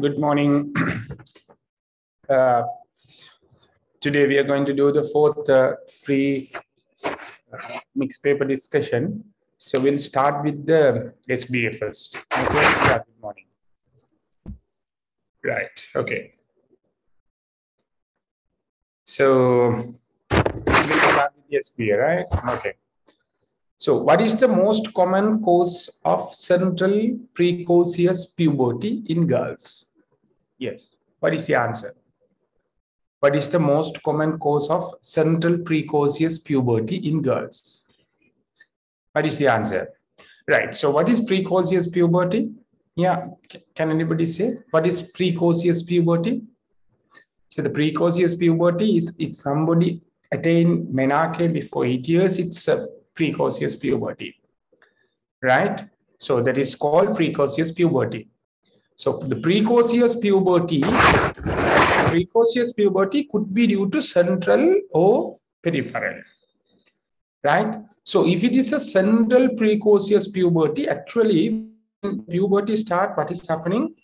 Good morning. Uh, today we are going to do the fourth uh, free uh, mixed paper discussion. So we'll start with the SBA first. Okay. Yeah, good morning. Right. Okay. So we'll start with the SBA, right? Okay. So what is the most common cause of central precocious puberty in girls? Yes. What is the answer? What is the most common cause of central precocious puberty in girls? What is the answer? Right. So what is precocious puberty? Yeah. Can anybody say what is precocious puberty? So the precocious puberty is if somebody attain menarche before eight years, it's a precocious puberty, right? So that is called precocious puberty. So the precocious puberty, precocious puberty could be due to central or peripheral, right? So if it is a central precocious puberty, actually puberty start, what is happening?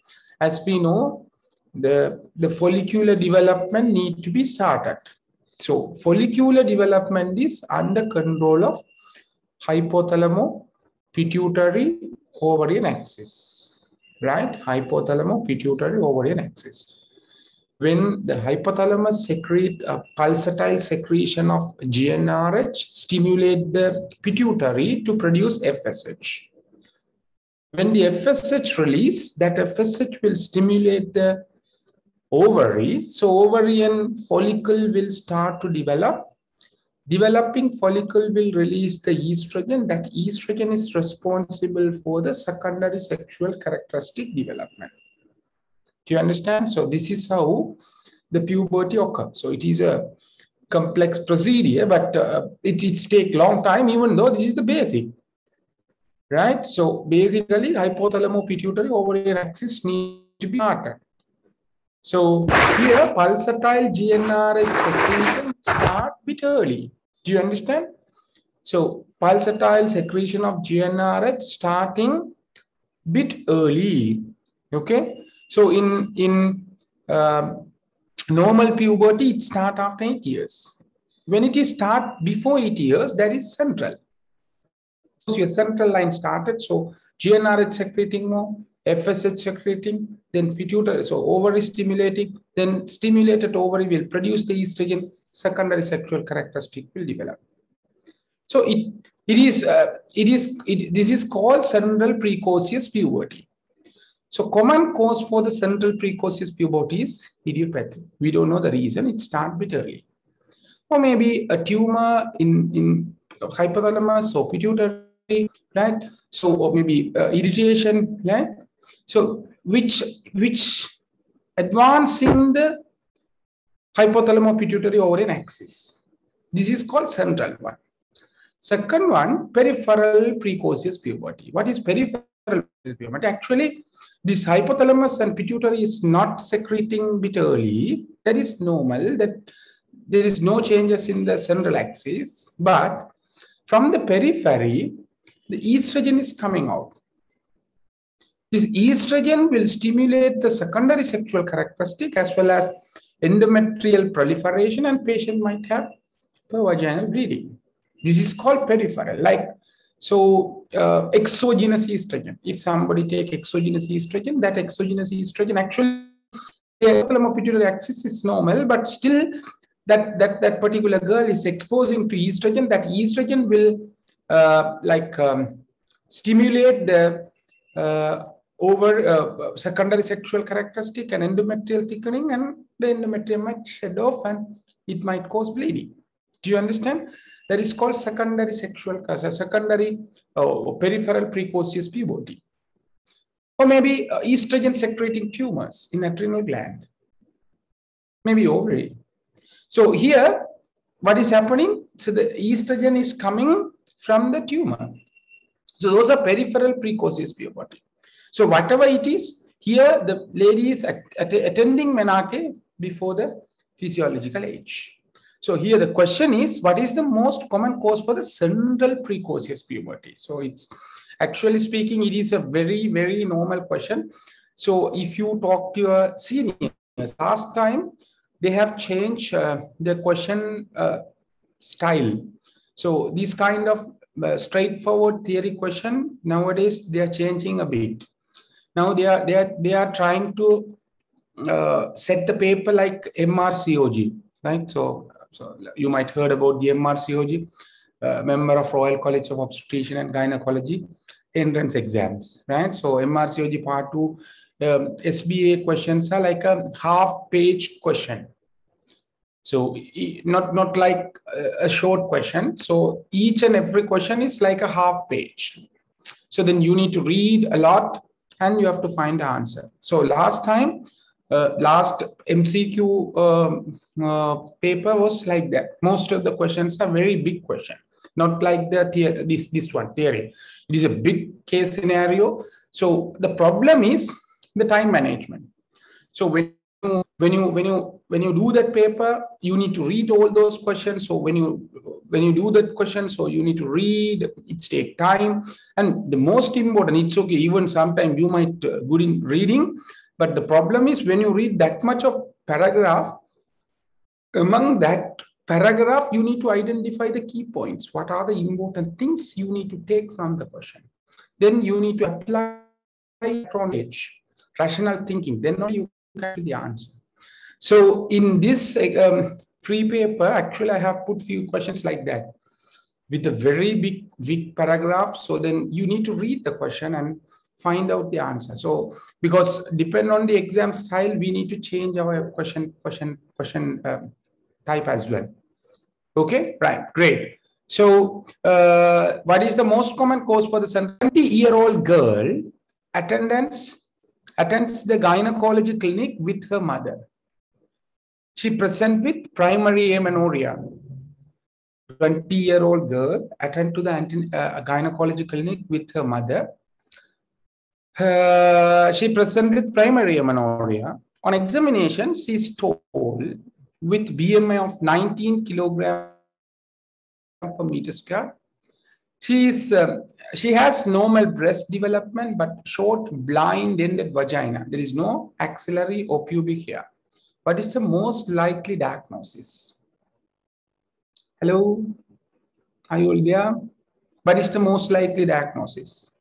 As we know, the, the follicular development need to be started. So follicular development is under control of hypothalamo pituitary ovarian axis. Right? Hypothalamo pituitary ovarian axis. When the hypothalamus secrete a pulsatile secretion of GnRH stimulate the pituitary to produce FSH when the FSH release that FSH will stimulate the ovary. So ovarian follicle will start to develop developing follicle will release the estrogen. That estrogen is responsible for the secondary sexual characteristic development. Do you understand? So this is how the puberty occurs. So it is a complex procedure, but uh, it, it takes long time, even though this is the basic. Right? So basically, hypothalamo pituitary ovarian axis need to be started. So here, pulsatile GnRH secretion start bit early. Do you understand? So pulsatile secretion of GnRH starting bit early. Okay. So in in uh, normal puberty, it start after eight years. When it is start before eight years, that is central. So your central line started. So GnRH secreting more, FSH secreting, then pituitary, so ovary stimulating, then stimulated ovary will produce the estrogen, secondary sexual characteristic will develop. So it it is uh, it is it, this is called central precocious puberty. So common cause for the central precocious puberty is idiopathic. We don't know the reason. It starts bit early, or maybe a tumor in in hypothalamus or pituitary, right? So or maybe uh, irritation, right? So which which advancing the hypothalamo pituitary ovarian axis. This is called central one. Second one, peripheral precocious puberty. What is peripheral puberty? Actually, this hypothalamus and pituitary is not secreting bit early. That is normal. That there is no changes in the central axis. But from the periphery, the estrogen is coming out. This estrogen will stimulate the secondary sexual characteristic as well as endometrial proliferation and patient might have vaginal bleeding. This is called peripheral. Like, so uh, exogenous estrogen. If somebody take exogenous estrogen, that exogenous estrogen actually the pituitary axis is normal, but still that, that, that particular girl is exposing to estrogen, that estrogen will uh, like um, stimulate the uh, over uh, secondary sexual characteristic and endometrial thickening and the endometrium might shed off and it might cause bleeding. Do you understand? That is called secondary sexual, uh, secondary uh, peripheral precocious puberty. Or maybe uh, estrogen secreting tumors in adrenal gland. Maybe ovary. So here, what is happening? So the estrogen is coming from the tumor. So those are peripheral precocious puberty. So whatever it is, here the lady is at, at, attending menarche before the physiological age. So here the question is, what is the most common cause for the central precocious puberty? So it's actually speaking, it is a very, very normal question. So if you talk to your seniors, last time they have changed uh, the question uh, style. So this kind of uh, straightforward theory question nowadays they are changing a bit. Now they are they are they are trying to uh, set the paper like MRCOG, right? So so you might heard about the MRCOG, uh, member of Royal College of Obstetrician and Gynecology entrance exams, right? So MRCOG part two um, SBA questions are like a half page question. So not, not like a short question. So each and every question is like a half page. So then you need to read a lot and you have to find the answer. So last time, uh, last MCQ um, uh, paper was like that. Most of the questions are very big question, not like the this this one theory. It is a big case scenario. So the problem is the time management. So when when you when you when you do that paper, you need to read all those questions. So when you when you do that question, so you need to read. It take time, and the most important, it's okay. Even sometimes you might uh, good in reading, but the problem is when you read that much of paragraph, among that paragraph, you need to identify the key points. What are the important things you need to take from the question? Then you need to apply knowledge rational thinking, then you get the answer. So in this um, free paper, actually, I have put few questions like that with a very big, big paragraph. So then you need to read the question and find out the answer. So because depend on the exam style, we need to change our question, question, question uh, type as well. Okay, right, great. So uh, what is the most common cause for the 70 year old girl attendance attends the gynecology clinic with her mother. She presents with primary amenorrhea. 20 year old girl attend to the uh, gynecology clinic with her mother. Uh, she presents with primary amenorrhea. On examination, she is told with BMI of 19 kilogram per meter square she is um, she has normal breast development but short blind-ended vagina. There is no axillary or pubic hair. What is the most likely diagnosis? Hello, are you all there? What is the most likely diagnosis?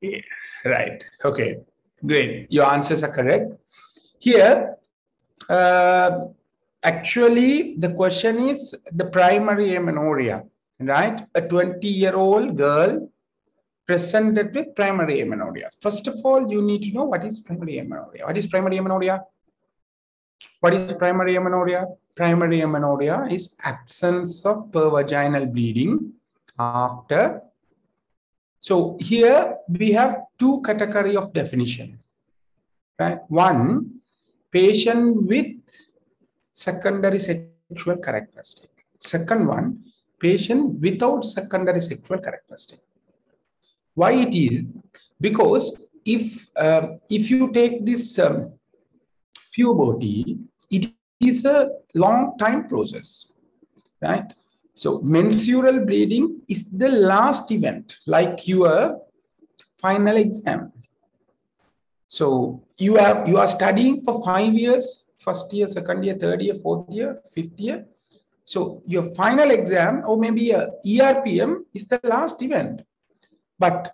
Yeah, right. Okay. Great. Your answers are correct. Here, uh, actually, the question is the primary amenorrhea, right? A 20 year old girl presented with primary amenorrhea. First of all, you need to know what is primary amenorrhea. What is primary amenorrhea? What is primary amenorrhea? Primary amenorrhea is absence of pervaginal bleeding after. So here we have two category of definition, right? One, patient with secondary sexual characteristic. Second one, patient without secondary sexual characteristic. Why it is? Because if uh, if you take this um, puberty, it is a long time process, right? So menstrual bleeding is the last event, like your final exam. So you are you are studying for five years, first year, second year, third year, fourth year, fifth year. So your final exam or maybe a ERPM is the last event. But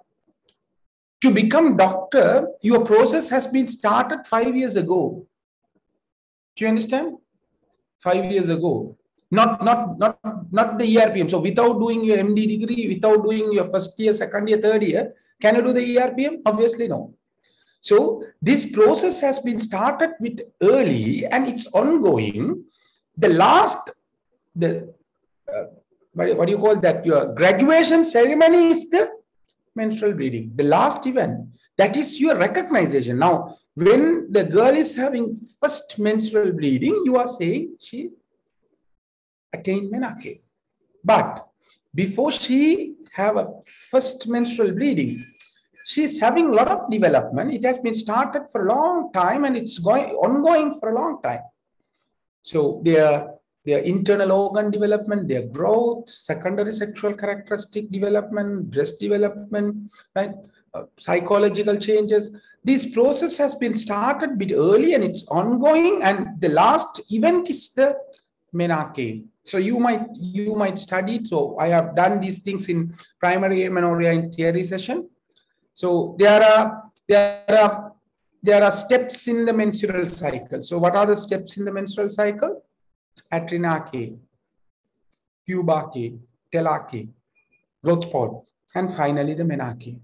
to become doctor, your process has been started five years ago. Do you understand? Five years ago. Not, not, not, not the ERPM. So without doing your MD degree, without doing your first year, second year, third year, can you do the ERPM? Obviously no. So this process has been started with early and it's ongoing. The last, the uh, what, what do you call that? Your graduation ceremony is the menstrual bleeding, the last event. That is your recognition. Now, when the girl is having first menstrual bleeding, you are saying she attained menarche. But before she have a first menstrual bleeding, she's having a lot of development. It has been started for a long time and it's going ongoing for a long time. So there, their internal organ development, their growth, secondary sexual characteristic development, breast development, right? Uh, psychological changes. This process has been started bit early and it's ongoing. And the last event is the menarche. So you might you might study. So I have done these things in primary amenorrhea in theory session. So there are there are there are steps in the menstrual cycle. So what are the steps in the menstrual cycle? Adrenarche, pubarche, thelarche, growth spurt, and finally the menarche.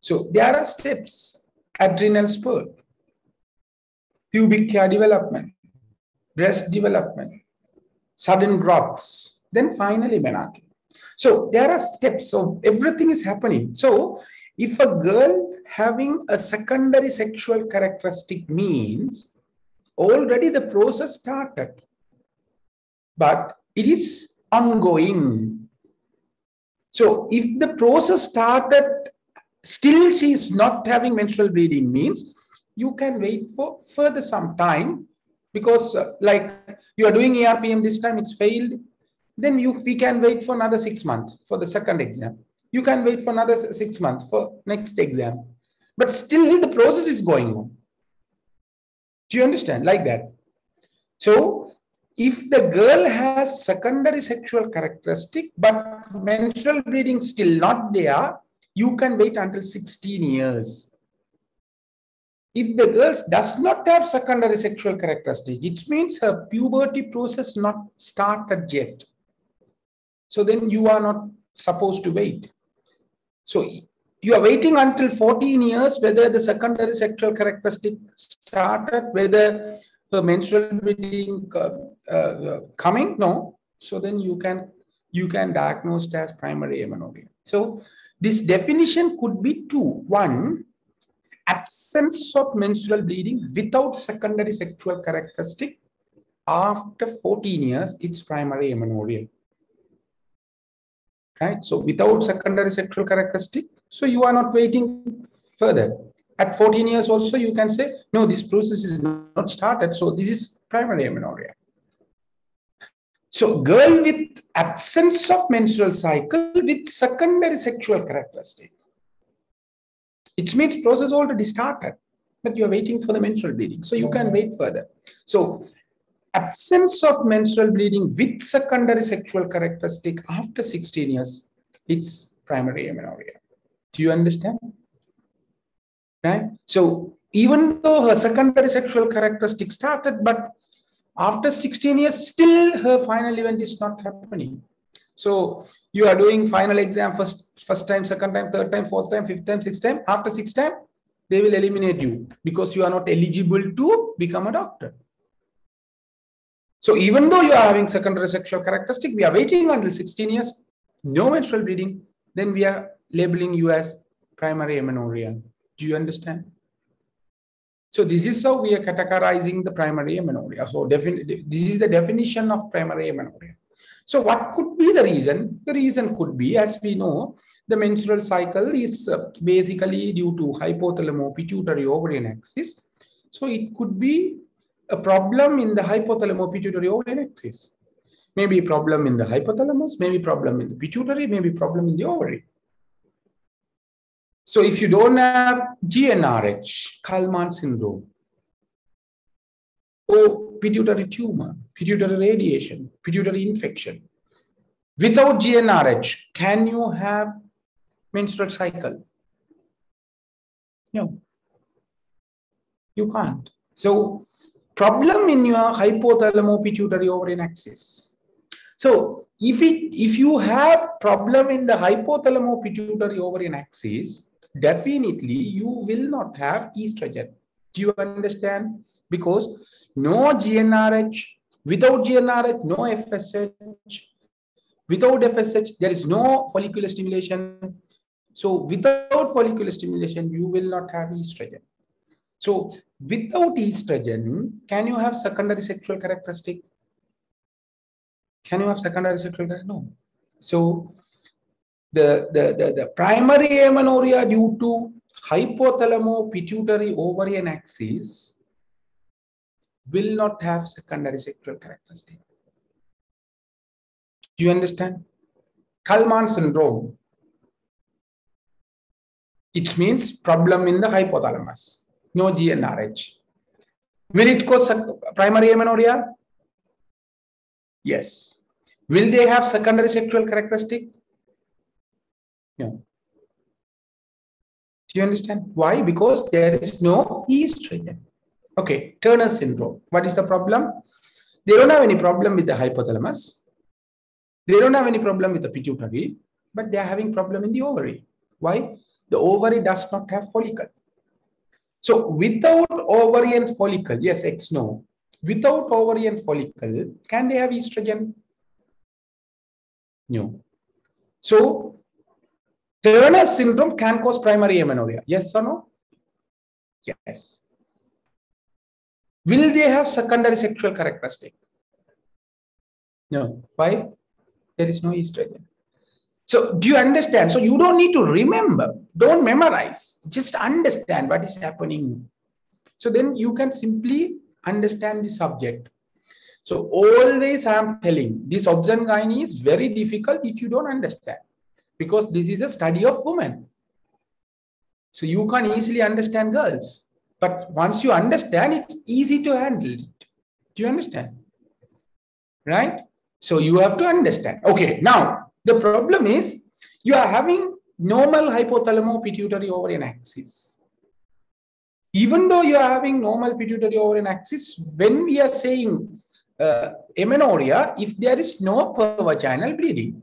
So there are steps, adrenal spurt, pubic hair development, breast development, sudden growths, then finally menarche. So there are steps. So everything is happening. So if a girl having a secondary sexual characteristic means already the process started, but it is ongoing. So if the process started, still she is not having menstrual bleeding means you can wait for further some time because uh, like you are doing ERPM this time, it's failed. Then you we can wait for another six months for the second exam you can wait for another six months for next exam. But still the process is going on. Do you understand? Like that. So if the girl has secondary sexual characteristic, but menstrual bleeding still not there, you can wait until 16 years. If the girl does not have secondary sexual characteristic, it means her puberty process not started yet. So then you are not supposed to wait. So you are waiting until 14 years whether the secondary sexual characteristic started, whether the menstrual bleeding uh, uh, coming. No. So then you can you can diagnose as primary amenorrhea. So this definition could be two. One, absence of menstrual bleeding without secondary sexual characteristic after 14 years, it's primary amenorrhea right? So without secondary sexual characteristic, so you are not waiting further. At 14 years also, you can say, no, this process is not started. So this is primary amenorrhea. So girl with absence of menstrual cycle with secondary sexual characteristic. It means process already started, but you are waiting for the menstrual bleeding. So you can wait further. So absence of menstrual bleeding with secondary sexual characteristic after 16 years, it's primary amenorrhea. Do you understand? Right? So even though her secondary sexual characteristic started, but after 16 years, still her final event is not happening. So you are doing final exam first, first time, second time, third time, fourth time, fifth time, sixth time. After sixth time, they will eliminate you because you are not eligible to become a doctor. So even though you are having secondary sexual characteristic, we are waiting until 16 years, no menstrual bleeding, then we are labeling you as primary amenorrhea. Do you understand? So this is how we are categorizing the primary amenorrhea. So this is the definition of primary amenorrhea. So what could be the reason? The reason could be, as we know, the menstrual cycle is uh, basically due to hypothalamo pituitary ovarian axis. So it could be a problem in the hypothalamo pituitary ovarian axis. Maybe problem in the hypothalamus, maybe problem in the pituitary, maybe problem in the ovary. So if you don't have GnRH, Kallmann syndrome, or pituitary tumor, pituitary radiation, pituitary infection, without GnRH, can you have menstrual cycle? No, you can't. So problem in your hypothalamo pituitary ovarian axis. So if it if you have problem in the hypothalamo pituitary ovarian axis, definitely you will not have estrogen. Do you understand? Because no GnRH, without GnRH, no FSH, without FSH, there is no follicular stimulation. So without follicular stimulation, you will not have estrogen. So without estrogen, can you have secondary sexual characteristic? Can you have secondary sexual? No. So the, the, the, the primary amenorrhea due to hypothalamo pituitary ovarian axis will not have secondary sexual characteristic. Do you understand? Kallmann syndrome. It means problem in the hypothalamus. No GnRH. Will it cause primary amenorrhea? Yes. Will they have secondary sexual characteristic? No. Do you understand? Why? Because there is no estrogen. Okay, Turner syndrome. What is the problem? They don't have any problem with the hypothalamus. They don't have any problem with the pituitary, but they are having problem in the ovary. Why? The ovary does not have follicle. So without ovarian follicle, yes, X no. Without ovarian follicle, can they have estrogen? No. So Turner syndrome can cause primary amenorrhea. Yes or no? Yes. Will they have secondary sexual characteristic? No. Why? There is no estrogen. So do you understand? So you don't need to remember, don't memorize, just understand what is happening. So then you can simply understand the subject. So always I'm telling this obs is very difficult if you don't understand because this is a study of women. So you can easily understand girls. But once you understand, it's easy to handle it. Do you understand? Right? So you have to understand. Okay, now the problem is you are having normal hypothalamo pituitary ovarian axis. Even though you are having normal pituitary ovarian axis, when we are saying uh, amenorrhea, if there is no pervaginal bleeding,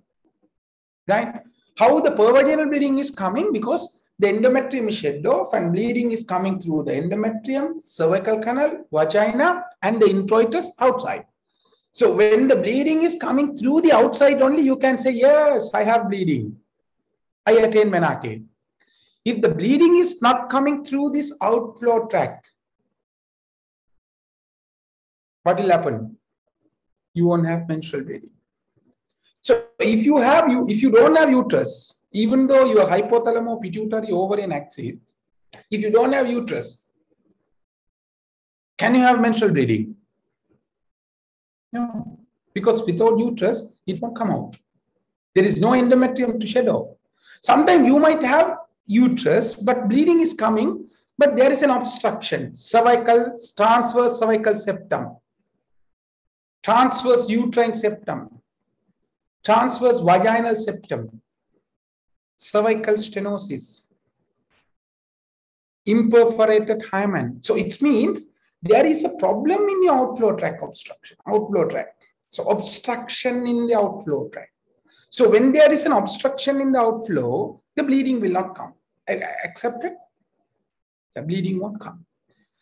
right? How the pervaginal bleeding is coming? Because the endometrium is shed off and bleeding is coming through the endometrium, cervical canal, vagina, and the introitus outside. So when the bleeding is coming through the outside only, you can say, yes, I have bleeding. I attain menarche. If the bleeding is not coming through this outflow tract, what will happen? You won't have menstrual bleeding. So if you have you if you don't have uterus, even though your hypothalamo pituitary ovarian axis, if you don't have uterus, can you have menstrual bleeding? No, because without uterus, it won't come out. There is no endometrium to shed off. Sometimes you might have uterus, but bleeding is coming, but there is an obstruction, cervical, transverse cervical septum, transverse uterine septum, transverse vaginal septum, cervical stenosis, imperforated hymen. So it means there is a problem in the outflow tract obstruction, outflow tract. So obstruction in the outflow tract. So when there is an obstruction in the outflow, the bleeding will not come. Accept it? The bleeding won't come.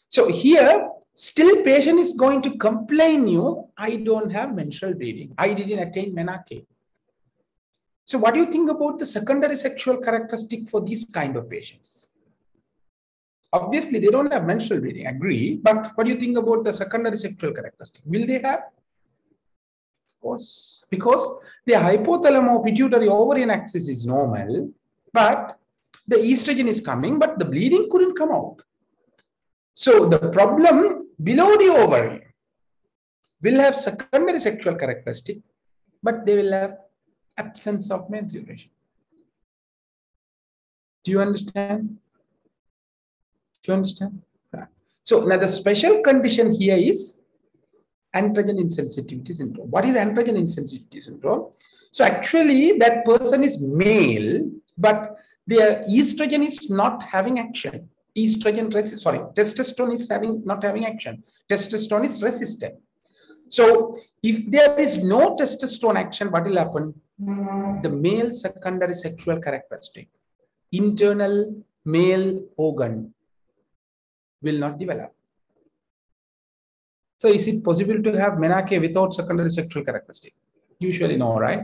So here, still patient is going to complain you, I don't have menstrual bleeding. I didn't attain menarche. So what do you think about the secondary sexual characteristic for these kind of patients? Obviously, they don't have menstrual bleeding, agree. But what do you think about the secondary sexual characteristic? Will they have? Of course, because the hypothalamo pituitary ovarian axis is normal, but the estrogen is coming, but the bleeding couldn't come out. So the problem below the ovary will have secondary sexual characteristic, but they will have absence of menstruation. Do you understand? Do you understand? So now the special condition here is androgen insensitivity syndrome. What is androgen insensitivity syndrome? So actually that person is male, but their estrogen is not having action. Estrogen, sorry, testosterone is having not having action. Testosterone is resistant. So if there is no testosterone action, what will happen? the male secondary sexual characteristic, internal male organ will not develop. So is it possible to have menarche without secondary sexual characteristic? Usually no, right?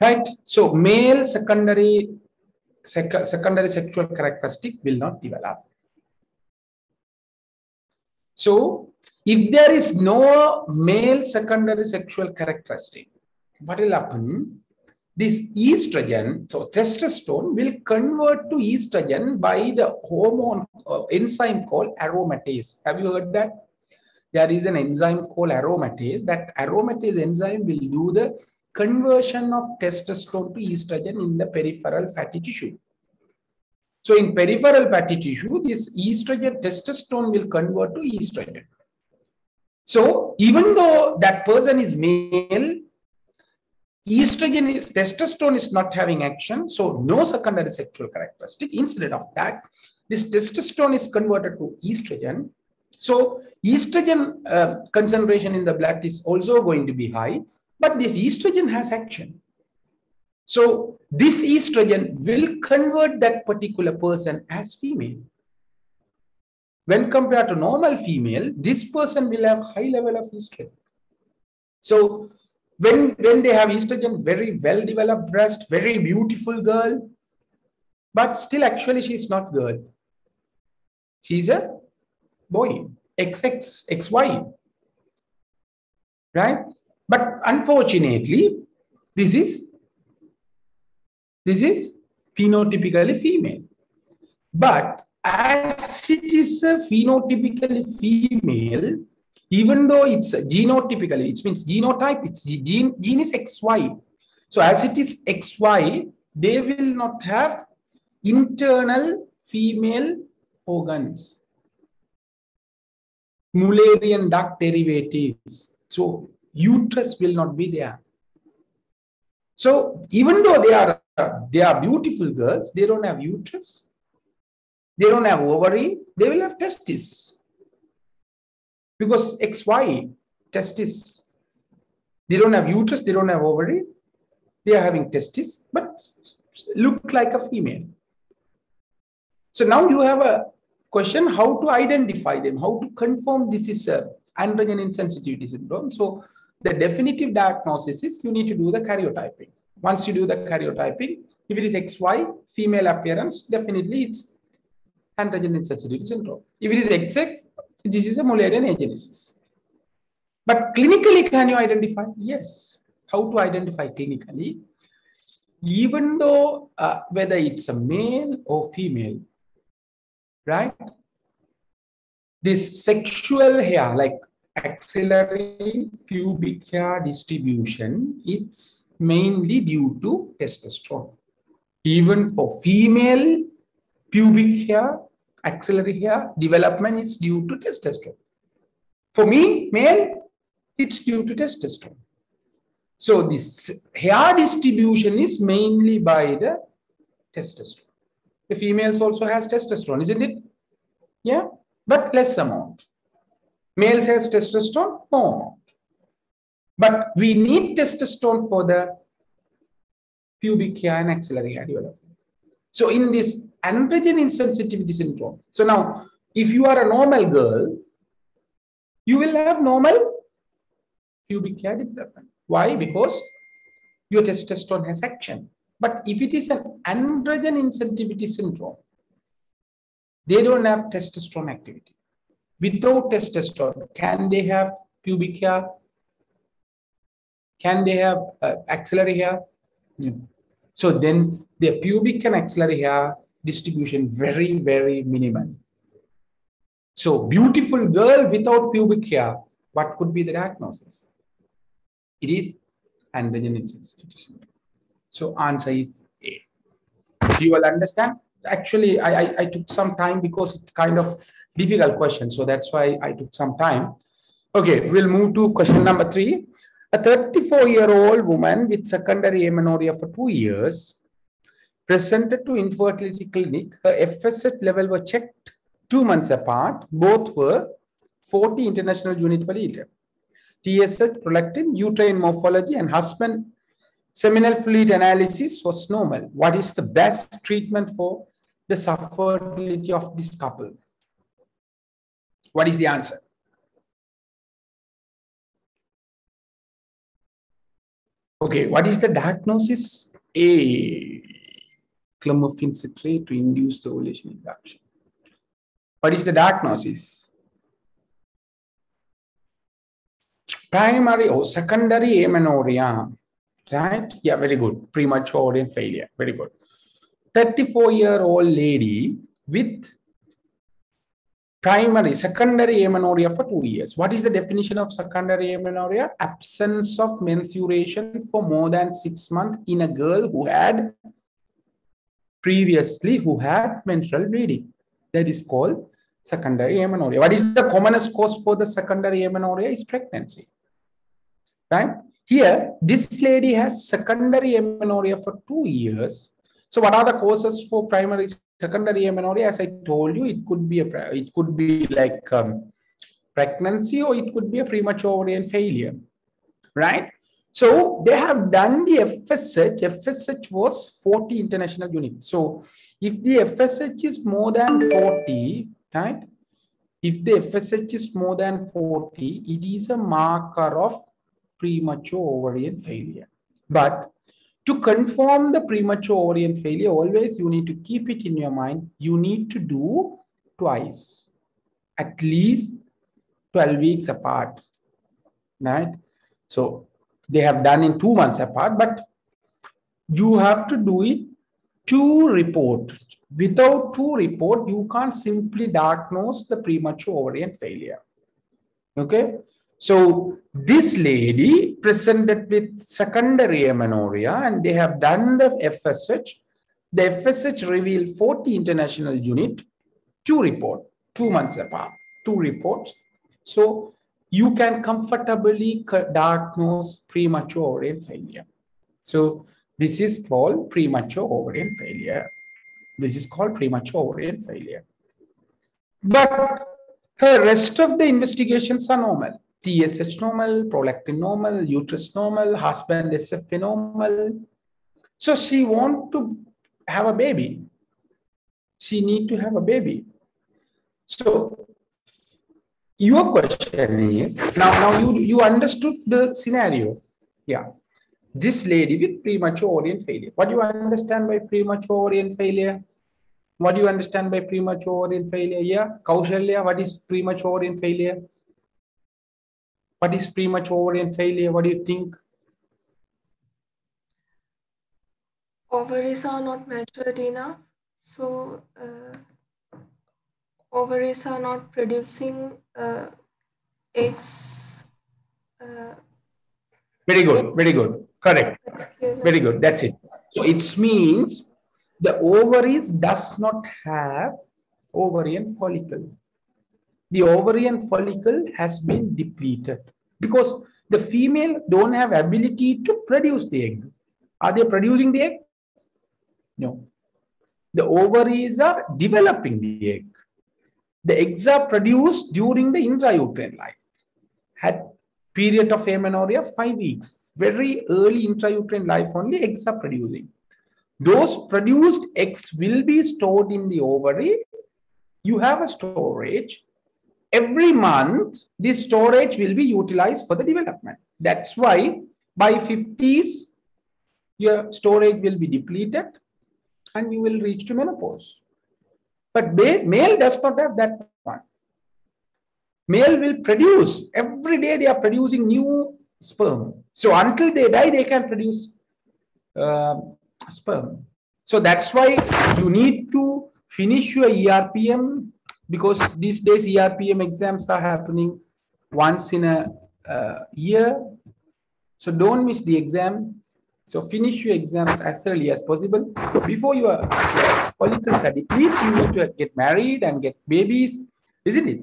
Right. So male secondary sec secondary sexual characteristic will not develop. So if there is no male secondary sexual characteristic, what will happen? This estrogen, so testosterone will convert to estrogen by the hormone uh, enzyme called aromatase. Have you heard that? there is an enzyme called aromatase. That aromatase enzyme will do the conversion of testosterone to estrogen in the peripheral fatty tissue. So in peripheral fatty tissue, this estrogen testosterone will convert to estrogen. So even though that person is male, estrogen is testosterone is not having action, so no secondary sexual characteristic. Instead of that, this testosterone is converted to estrogen. So estrogen uh, concentration in the blood is also going to be high, but this estrogen has action. So this estrogen will convert that particular person as female. When compared to normal female, this person will have high level of estrogen. So when, when they have estrogen, very well developed breast, very beautiful girl, but still actually she's not girl. She's a boy, XX, XY. Right? But unfortunately, this is this is phenotypically female. But as it is a phenotypically female, even though it's genotypically, it means genotype, it's gene, gene is XY. So as it is XY, they will not have internal female organs. Mullerian duct derivatives. So uterus will not be there. So even though they are they are beautiful girls, they don't have uterus, they don't have ovary, they will have testes. Because XY testis, they don't have uterus, they don't have ovary, they are having testes, but look like a female. So now you have a question how to identify them, how to confirm this is a androgen insensitivity syndrome. So the definitive diagnosis is you need to do the karyotyping. Once you do the karyotyping, if it is XY, female appearance, definitely it's androgen insensitivity syndrome. If it is XX, this is a Mullerian agenesis. But clinically, can you identify? Yes. How to identify clinically? Even though uh, whether it's a male or female, right? This sexual hair, like axillary pubic hair distribution, it's mainly due to testosterone. Even for female pubic hair, axillary development is due to testosterone. For me, male, it's due to testosterone. So this hair distribution is mainly by the testosterone. The females also has testosterone, isn't it? Yeah, but less amount. Males has testosterone, more amount. But we need testosterone for the pubic hair and axillary hair development. So in this androgen insensitivity syndrome, so now if you are a normal girl, you will have normal pubic hair development. Why? Because your testosterone has action. But if it is an androgen insensitivity syndrome, they don't have testosterone activity. Without testosterone, can they have pubic hair? Can they have uh, axillary hair? No. So then the pubic and axillary hair distribution very, very minimal. So beautiful girl without pubic hair, what could be the diagnosis? It is androgen. So answer is A. You will understand? Actually, I, I, I took some time because it's kind of difficult question. So that's why I took some time. Okay, we'll move to question number three. A 34-year-old woman with secondary amenorrhea for two years presented to infertility clinic. Her FSH level were checked two months apart. Both were 40 international unit per liter. TSH, prolactin, uterine morphology, and husband seminal fluid analysis was normal. What is the best treatment for the subfertility of this couple? What is the answer? Okay, what is the diagnosis? A. Clomiphene citrate to induce the ovulation induction. What is the diagnosis? Primary or secondary amenorrhea. Right? Yeah, very good. Premature ovarian failure. Very good. 34 year old lady with primary, secondary amenorrhea for two years. What is the definition of secondary amenorrhea? Absence of menstruation for more than six months in a girl who had previously who had menstrual bleeding. That is called secondary amenorrhea. What is the commonest cause for the secondary amenorrhea is pregnancy. Right? Here, this lady has secondary amenorrhea for two years. So what are the causes for primary secondary amenorrhea? As I told you, it could be a it could be like um, pregnancy or it could be a premature ovarian failure, right? So they have done the FSH. FSH was 40 international units. So if the FSH is more than 40, right? If the FSH is more than 40, it is a marker of premature ovarian failure. But to confirm the premature ovarian failure, always you need to keep it in your mind. You need to do twice, at least 12 weeks apart, right? So they have done in two months apart, but you have to do it to report. Without two report, you can't simply diagnose the premature ovarian failure. Okay. So this lady presented with secondary amenorrhea and they have done the FSH. The FSH revealed 40 international unit, two report, two months apart, two reports. So you can comfortably diagnose premature ovarian failure. So this is called premature ovarian failure. This is called premature ovarian failure. But her rest of the investigations are normal. TSH normal, prolactin normal, uterus normal, husband SFP normal. So she want to have a baby. She need to have a baby. So your question is now now you you understood the scenario. Yeah. This lady with premature ovarian failure. What do you understand by premature ovarian failure? What do you understand by premature ovarian failure? Yeah. Kaushalya, what is premature ovarian failure? What is premature ovarian failure? What do you think? Ovaries are not matured enough. So, uh, ovaries are not producing uh, eggs. Uh, very good. Very good. Correct. Very good. That's it. So, it means the ovaries does not have ovarian follicle the ovarian follicle has been depleted because the female don't have ability to produce the egg. Are they producing the egg? No. The ovaries are developing the egg. The eggs are produced during the intrauterine life. At period of amenorrhea, five weeks. Very early intrauterine life only eggs are producing. Those produced eggs will be stored in the ovary. You have a storage every month this storage will be utilized for the development. That's why by 50s your storage will be depleted and you will reach to menopause. But male does not have that one. Male will produce every day they are producing new sperm. So until they die they can produce uh, sperm. So that's why you need to finish your erpm because these days ERPM exams are happening once in a uh, year. So don't miss the exam. So finish your exams as early as possible. Before your follicles are depleted, you need to get married and get babies, isn't it?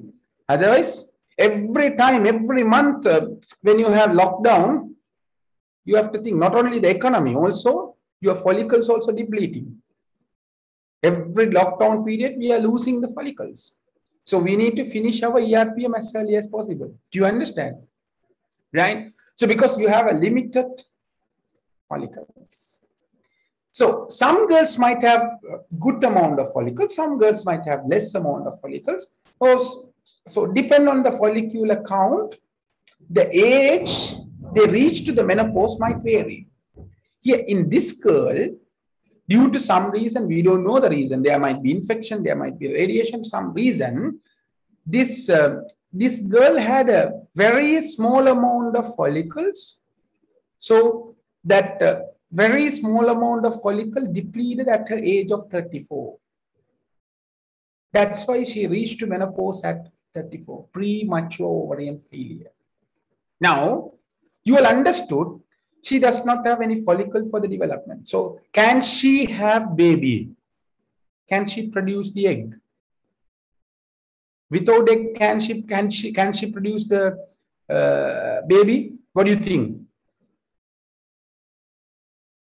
Otherwise, every time, every month, uh, when you have lockdown, you have to think not only the economy, also your follicles also depleting. Every lockdown period, we are losing the follicles. So we need to finish our ERPM as early as possible. Do you understand? Right? So because you have a limited follicles. So some girls might have good amount of follicles, some girls might have less amount of follicles. So so depend on the follicular count, the age they reach to the menopause might vary. Here in this girl, due to some reason, we don't know the reason. There might be infection, there might be radiation, some reason. This, uh, this girl had a very small amount of follicles. So that uh, very small amount of follicle depleted at her age of 34. That's why she reached menopause at 34, premature ovarian failure. Now, you will understood she does not have any follicle for the development. So, can she have baby? Can she produce the egg? Without egg, can she can she can she produce the uh, baby? What do you think?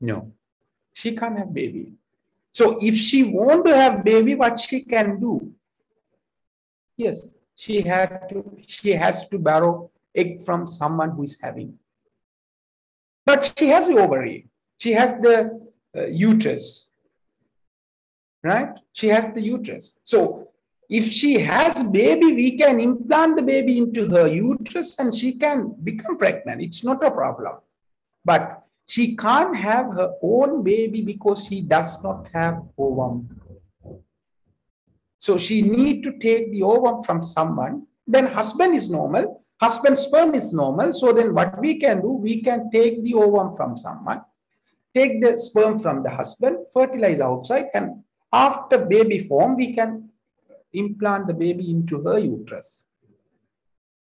No, she can't have baby. So if she want to have baby, what she can do? Yes, she had to. She has to borrow egg from someone who is having. But she has the ovary. She has the uh, uterus, right? She has the uterus. So if she has baby, we can implant the baby into her uterus and she can become pregnant. It's not a problem. But she can't have her own baby because she does not have ovum. So she need to take the ovum from someone. Then husband is normal. Husband sperm is normal. So then what we can do, we can take the ovum from someone, take the sperm from the husband, fertilize outside, and after baby form, we can implant the baby into her uterus.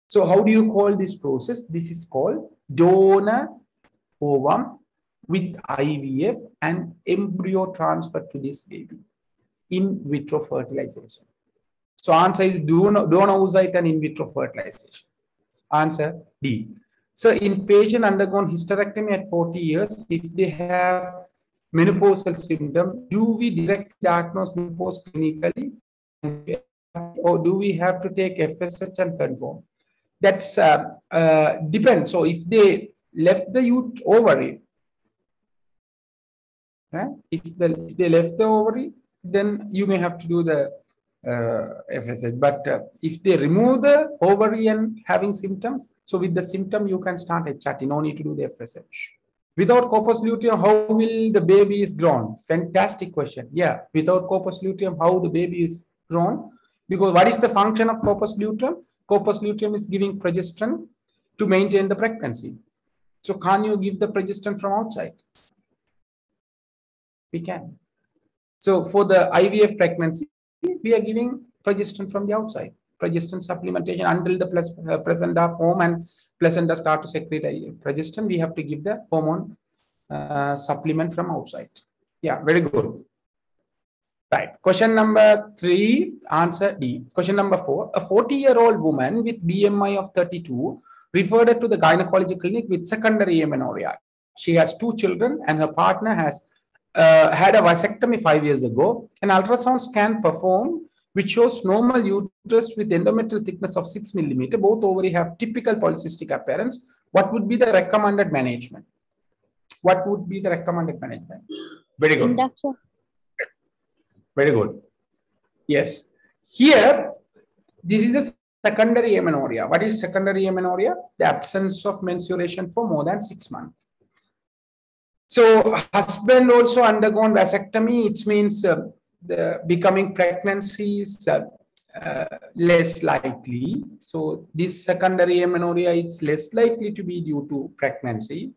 So how do you call this process? This is called donor ovum with IVF and embryo transfer to this baby in vitro fertilization. So answer is donor, donor oocyte and in vitro fertilization. Answer D. So in patient undergone hysterectomy at 40 years, if they have menopausal symptom, do we directly diagnose menopause clinically or do we have to take FSH and confirm? That's uh, uh, depends. So if they left the youth ovary, right? if, the, if they left the ovary, then you may have to do the FSH. But uh, if they remove the ovary and having symptoms, so with the symptom you can start HRT. No need to do the FSH. Without corpus luteum, how will the baby is grown? Fantastic question. Yeah, without corpus luteum, how the baby is grown? Because what is the function of corpus luteum? Corpus luteum is giving progesterone to maintain the pregnancy. So can you give the progesterone from outside? We can. So for the IVF pregnancy, we are giving progesterone from the outside, progesterone supplementation until the uh, placenta form and placenta start to secrete progesterone. We have to give the hormone uh, supplement from outside. Yeah, very good. Right. Question number three, answer D. Question number four. A 40 year old woman with BMI of 32 referred to the gynecology clinic with secondary amenorrhea. She has two children and her partner has uh, had a vasectomy five years ago. An ultrasound scan performed which shows normal uterus with endometrial thickness of 6 millimeter. Both ovary have typical polycystic appearance. What would be the recommended management? What would be the recommended management? Very good. Induction. Very good. Yes. Here, this is a secondary amenorrhea. What is secondary amenorrhea? The absence of menstruation for more than six months. So husband also undergone vasectomy. It means uh, the becoming pregnancies uh, uh, less likely. So this secondary amenorrhea is less likely to be due to pregnancy.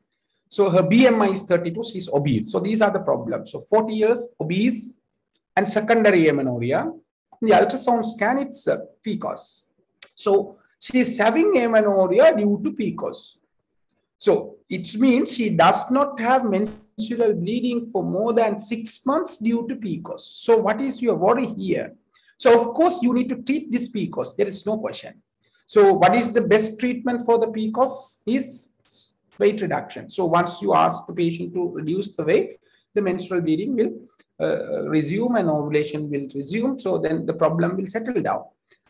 So her BMI is 32. She's obese. So these are the problems. So 40 years obese and secondary amenorrhea. The ultrasound scan, it's uh, PCOS. So she is having amenorrhea due to PCOS. So it means she does not have menstrual bleeding for more than six months due to PCOS. So what is your worry here? So of course you need to treat this PCOS. There is no question. So what is the best treatment for the PCOS is weight reduction. So once you ask the patient to reduce the weight, the menstrual bleeding will uh, resume and ovulation will resume. So then the problem will settle down.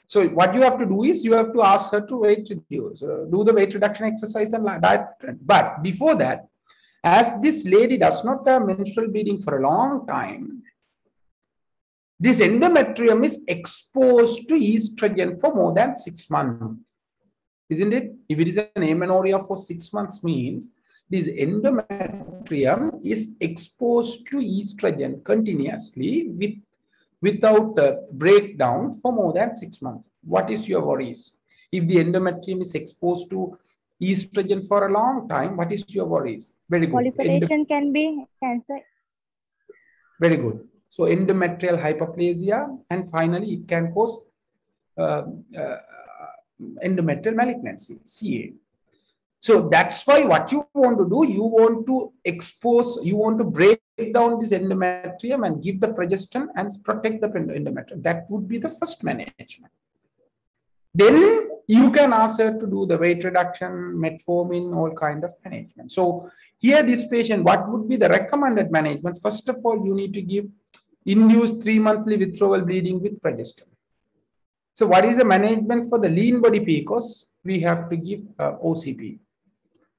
So what you have to do is you have to ask her to weight reduce, uh, do the weight reduction exercise and diet. But before that, as this lady does not have menstrual bleeding for a long time, this endometrium is exposed to estrogen for more than six months. Isn't it? If it is an amenorrhea for six months means this endometrium is exposed to estrogen continuously with without a breakdown for more than six months. What is your worries? If the endometrium is exposed to estrogen for a long time, what is your worries? Very good. Proliferation can be cancer. Very good. So endometrial hyperplasia, and finally, it can cause uh, uh, endometrial malignancy, CA. So that's why what you want to do, you want to expose, you want to break down this endometrium and give the progestin and protect the endometrium. That would be the first management. Then you can ask her to do the weight reduction, metformin, all kind of management. So here this patient, what would be the recommended management? First of all, you need to give induced three monthly withdrawal bleeding with progestin. So what is the management for the lean body PCOS? We have to give uh, OCP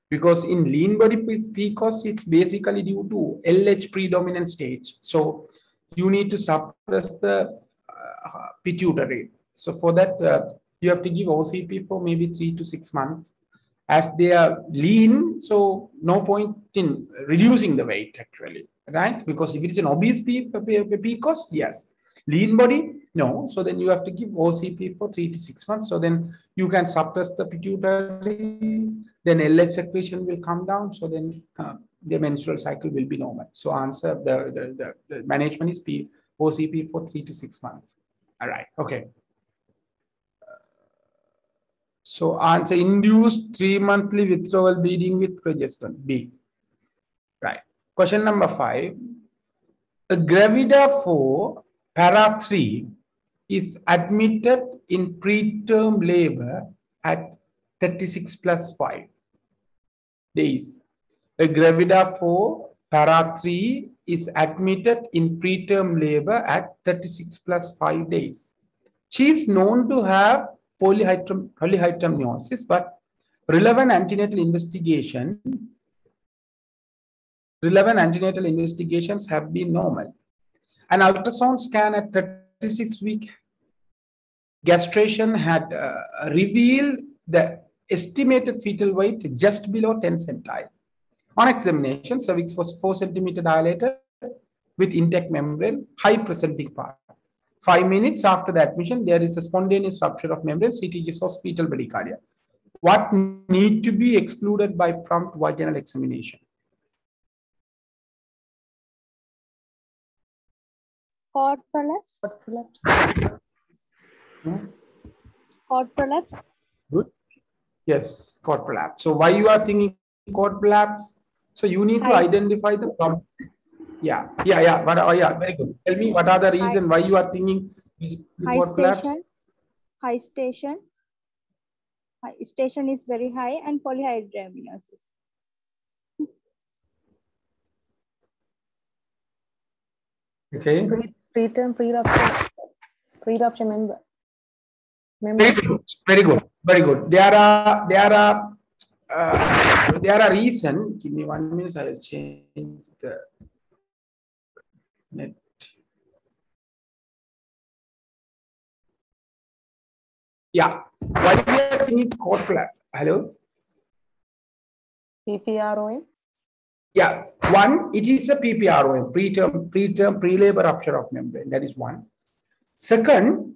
because in lean body PCOS, it's basically due to LH predominant stage. So you need to suppress the uh, pituitary. So for that, uh, you have to give OCP for maybe three to six months. As they are lean, so no point in reducing the weight actually, right? Because if it is an obese PCOS, yes. Lean body, no. So then you have to give OCP for three to six months. So then you can suppress the pituitary, then LH secretion will come down. So then uh, the menstrual cycle will be normal. So answer the, the, the, the management is P, OCP for three to six months. All right. Okay. So answer induced three monthly withdrawal bleeding with progesterone, B. Right. Question number five. A Gravida 4 para 3 is admitted in preterm labor at 36 plus 5 days. A Gravida 4 para 3 is admitted in preterm labor at 36 plus 5 days. She is known to have polyhydram, polyhydramniosis, but relevant antenatal investigation, relevant antenatal investigations have been normal. An ultrasound scan at 36 week gestation had uh, revealed the estimated fetal weight just below 10 centile. On examination, cervix was 4 centimeter dilated with intact membrane, high presenting part. Five minutes after the admission, there is a spontaneous rupture of membrane, CTG of fetal bradycardia. What need to be excluded by prompt vaginal examination? Cord prolapse. Cord prolapse. Hmm? Cord prolapse. Good. Yes, cord prolapse. So why you are thinking cord prolapse? So you need to identify the problem. Yeah, yeah, yeah. But oh yeah, very good. Tell me what are the reason why you are thinking this High cord prolapse? station. High station. High station is very high and polyhydramniosis. Okay. Pre preterm pre-rupture. Pre-rupture member. Member. Very good. Very good. Very good. There are there are uh, there are reason. Give me one minute. I will change the net. Yeah. Why we are thinking cord prolapse? Hello. PPROM. Yeah, one, it is a PPROM, preterm, preterm, pre-labor rupture of membrane. That is one. Second,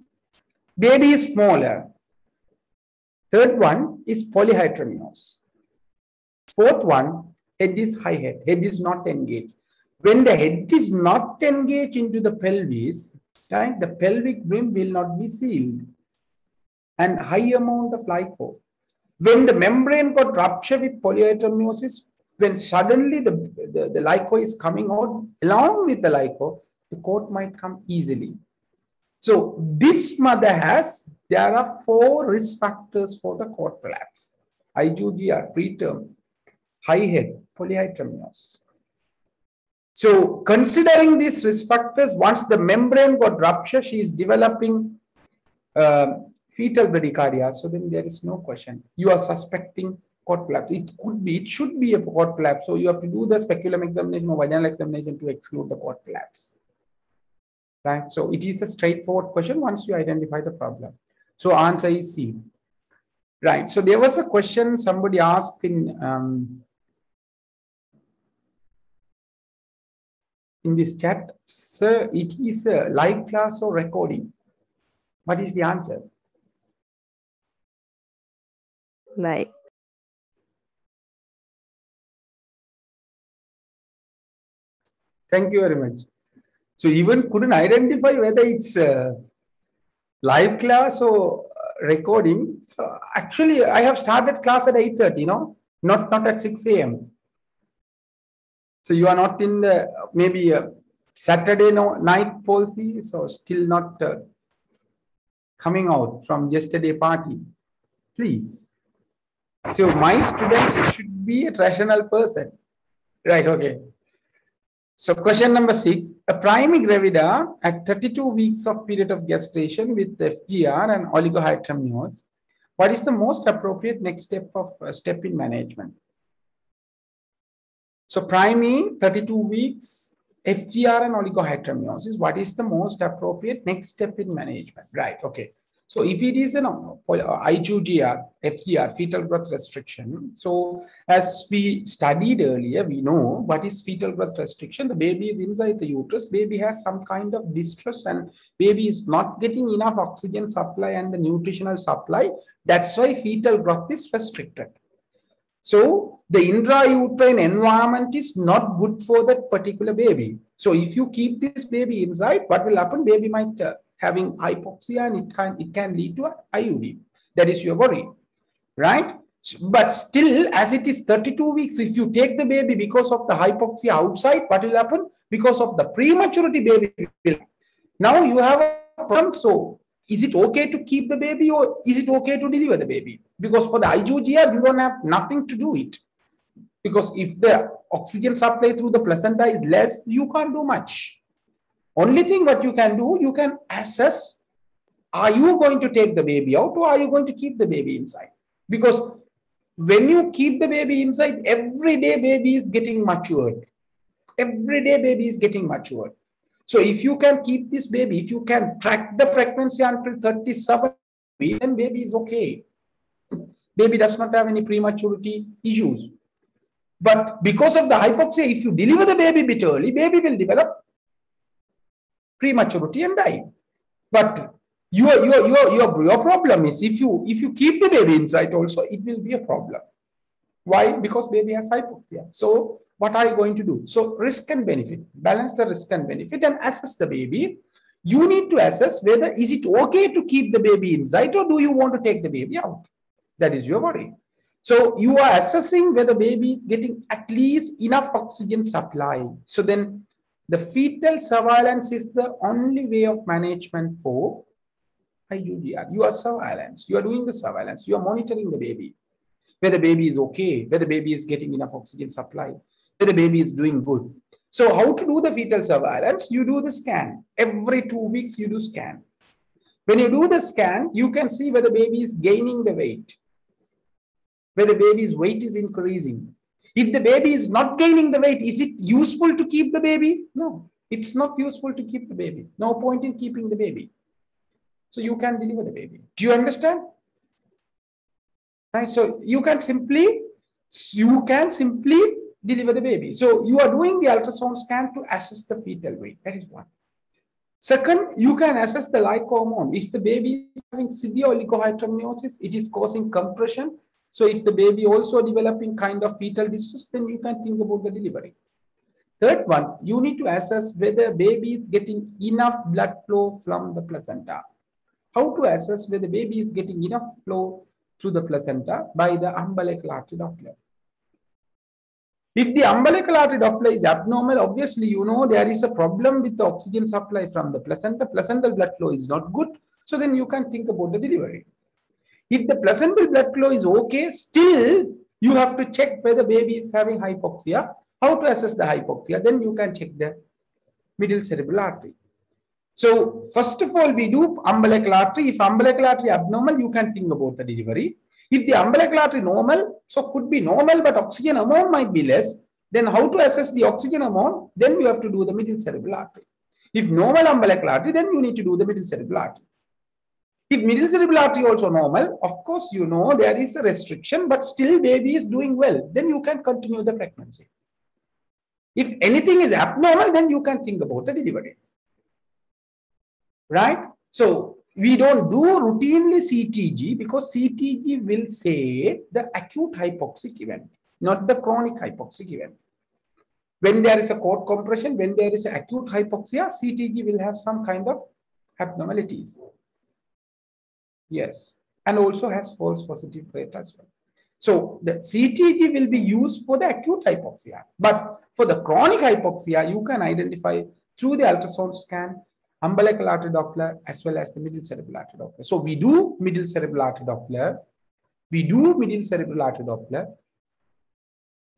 baby is smaller. Third one is polyhydramnios. Fourth one, head is high head. Head is not engaged. When the head is not engaged into the pelvis, right, the pelvic rim will not be sealed. And high amount of liquor. When the membrane got ruptured with polyhydramniosis, when suddenly the, the, the is coming out along with the liquor, the cord might come easily. So this mother has, there are four risk factors for the cord prolapse. IgG preterm, high head, polyhydramnios. So considering these risk factors, once the membrane got ruptured, she is developing uh, fetal bradycardia. So then there is no question. You are suspecting cord prolapse. It could be, it should be a cord prolapse. So you have to do the speculum examination or vaginal examination to exclude the cord prolapse. Right. So it is a straightforward question once you identify the problem. So answer is C. Right. So there was a question somebody asked in um, in this chat, sir, it is a live class or recording. What is the answer? Like, Thank you very much. So even couldn't identify whether it's uh, live class or recording. So actually, I have started class at 8.30, you know, not, not at 6 a.m. So you are not in the maybe uh, Saturday no, night policy, so still not uh, coming out from yesterday party. Please. So my students should be a rational person. Right, okay. So question number six, a primigravida at 32 weeks of period of gestation with FGR and oligohydramnios, what is the most appropriate next step of uh, step in management? So primi, 32 weeks, FGR and oligohydramniosis, what is the most appropriate next step in management? Right, okay. So if it is an IUGR, FGR, fetal growth restriction, so as we studied earlier, we know what is fetal growth restriction. The baby is inside the uterus, baby has some kind of distress and baby is not getting enough oxygen supply and the nutritional supply. That's why fetal growth is restricted. So the intrauterine environment is not good for that particular baby. So if you keep this baby inside, what will happen? Baby might uh, having hypoxia and it can, it can lead to IUD. That is your worry, right? But still, as it is 32 weeks, if you take the baby because of the hypoxia outside, what will happen? Because of the prematurity baby. Now you have a problem. So is it okay to keep the baby or is it okay to deliver the baby? Because for the IUGR, you don't have nothing to do it. Because if the oxygen supply through the placenta is less, you can't do much. Only thing what you can do, you can assess, are you going to take the baby out or are you going to keep the baby inside? Because when you keep the baby inside, every day baby is getting matured. Every day baby is getting matured. So if you can keep this baby, if you can track the pregnancy until 37, then baby is okay. Baby does not have any prematurity issues. But because of the hypoxia, if you deliver the baby bit early, baby will develop prematurity and die. But your, your, your, your, your problem is if you if you keep the baby inside also, it will be a problem. Why? Because baby has hypoxia. So what are you going to do? So risk and benefit, balance the risk and benefit and assess the baby. You need to assess whether is it okay to keep the baby inside or do you want to take the baby out? That is your worry. So you are assessing whether baby is getting at least enough oxygen supply. So then the fetal surveillance is the only way of management for IUGR. You are surveillance. You are doing the surveillance. You are monitoring the baby. Whether the baby is okay, whether baby is getting enough oxygen supply, whether the baby is doing good. So how to do the fetal surveillance? You do the scan. Every two weeks, you do scan. When you do the scan, you can see whether the baby is gaining the weight, whether the baby's weight is increasing. If the baby is not gaining the weight, is it useful to keep the baby? No, it's not useful to keep the baby. No point in keeping the baby. So you can deliver the baby. Do you understand? Right. So you can simply, you can simply deliver the baby. So you are doing the ultrasound scan to assess the fetal weight. That is one. Second, you can assess the like hormone. If the baby is having severe oligohydramniosis, it is causing compression. So if the baby also developing kind of fetal distress, then you can think about the delivery. Third one, you need to assess whether baby is getting enough blood flow from the placenta. How to assess whether baby is getting enough flow through the placenta by the umbilical artery Doppler. If the umbilical artery Doppler is abnormal, obviously you know there is a problem with the oxygen supply from the placenta. Placental blood flow is not good. So then you can think about the delivery. If the placental blood flow is okay, still you have to check whether baby is having hypoxia. How to assess the hypoxia? Then you can check the middle cerebral artery. So first of all, we do umbilical artery. If umbilical artery abnormal, you can think about the delivery. If the umbilical artery normal, so could be normal, but oxygen amount might be less, then how to assess the oxygen amount? Then you have to do the middle cerebral artery. If normal umbilical artery, then you need to do the middle cerebral artery. If middle cerebral artery also normal, of course, you know there is a restriction, but still baby is doing well, then you can continue the pregnancy. If anything is abnormal, then you can think about the delivery. Right? So we don't do routinely CTG because CTG will say the acute hypoxic event, not the chronic hypoxic event. when there is a cord compression, when there is acute hypoxia, CTG will have some kind of abnormalities. Yes, and also has false positive rate as well. So the CTG will be used for the acute hypoxia, but for the chronic hypoxia, you can identify through the ultrasound scan, umbilical artery Doppler, as well as the middle cerebral artery Doppler. So we do middle cerebral artery Doppler, we do middle cerebral artery Doppler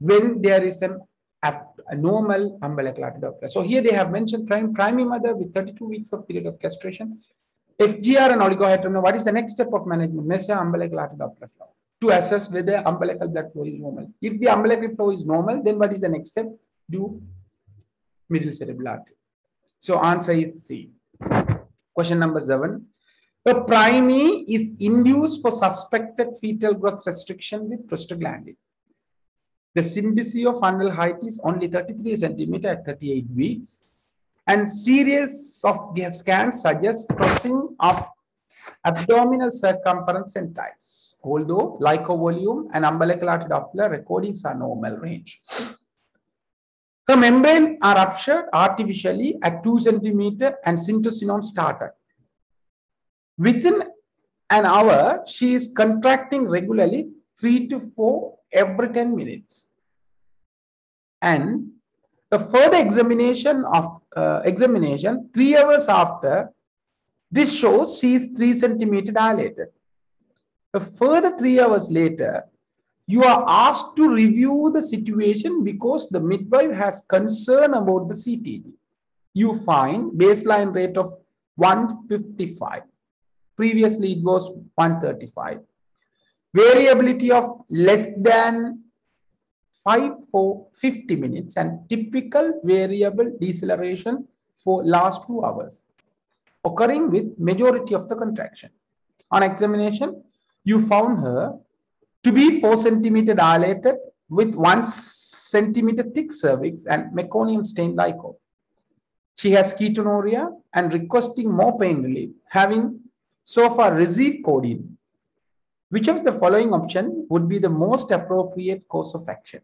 when there is an a normal umbilical artery Doppler. So here they have mentioned prime, primary mother with 32 weeks of period of gestation. FGR and oligohydramnion, what is the next step of management? Measure umbilical artery Doppler flow to assess whether umbilical blood flow is normal. If the umbilical flow is normal, then what is the next step? Do middle cerebral artery. So answer is C. Question number seven. A priming is induced for suspected fetal growth restriction with prostaglandin. The symphysis of fundal height is only 33 centimeter at 38 weeks. And series of scans suggest crossing of abdominal circumference centiles, although volume and umbilical artery Doppler recordings are normal range. The membrane are ruptured artificially at 2 centimeter and syntocinon started. Within an hour, she is contracting regularly 3 to 4 every 10 minutes. And the further examination of uh, examination, 3 hours after, this shows she is 3 centimeter dilated. A further 3 hours later, you are asked to review the situation because the midwife has concern about the CTG. You find baseline rate of 155. Previously, it was 135. Variability of less than 5 for 50 minutes and typical variable deceleration for last two hours occurring with majority of the contraction. On examination, you found her to be 4 centimeter dilated with 1 centimeter thick cervix and meconium stained liquor. She has ketonuria and requesting more pain relief, having so far received codeine. Which of the following option would be the most appropriate course of action?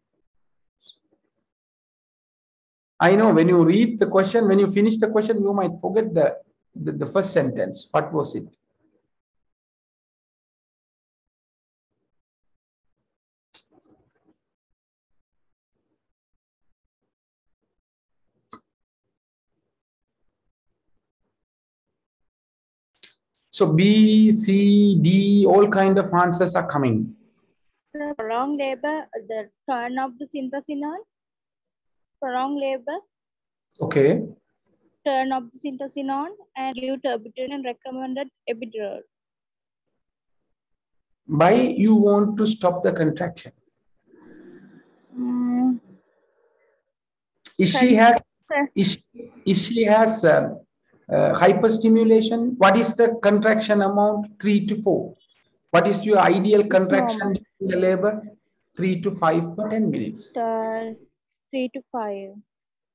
I know when you read the question, when you finish the question, you might forget the, the, the first sentence. What was it? So B, C, D, all kind of answers are coming. So prolonged labor, the turn of the syntocinon, prolonged labor, Okay. turn off the syntocinon, and give terbutaline and recommended epidural. Why you want to stop the contraction? Mm, Is she has is she, is she has uh, uh, hyperstimulation? What is the contraction amount? Three to four. What is your ideal contraction in the labor? Three to five per ten minutes. uh, three to five.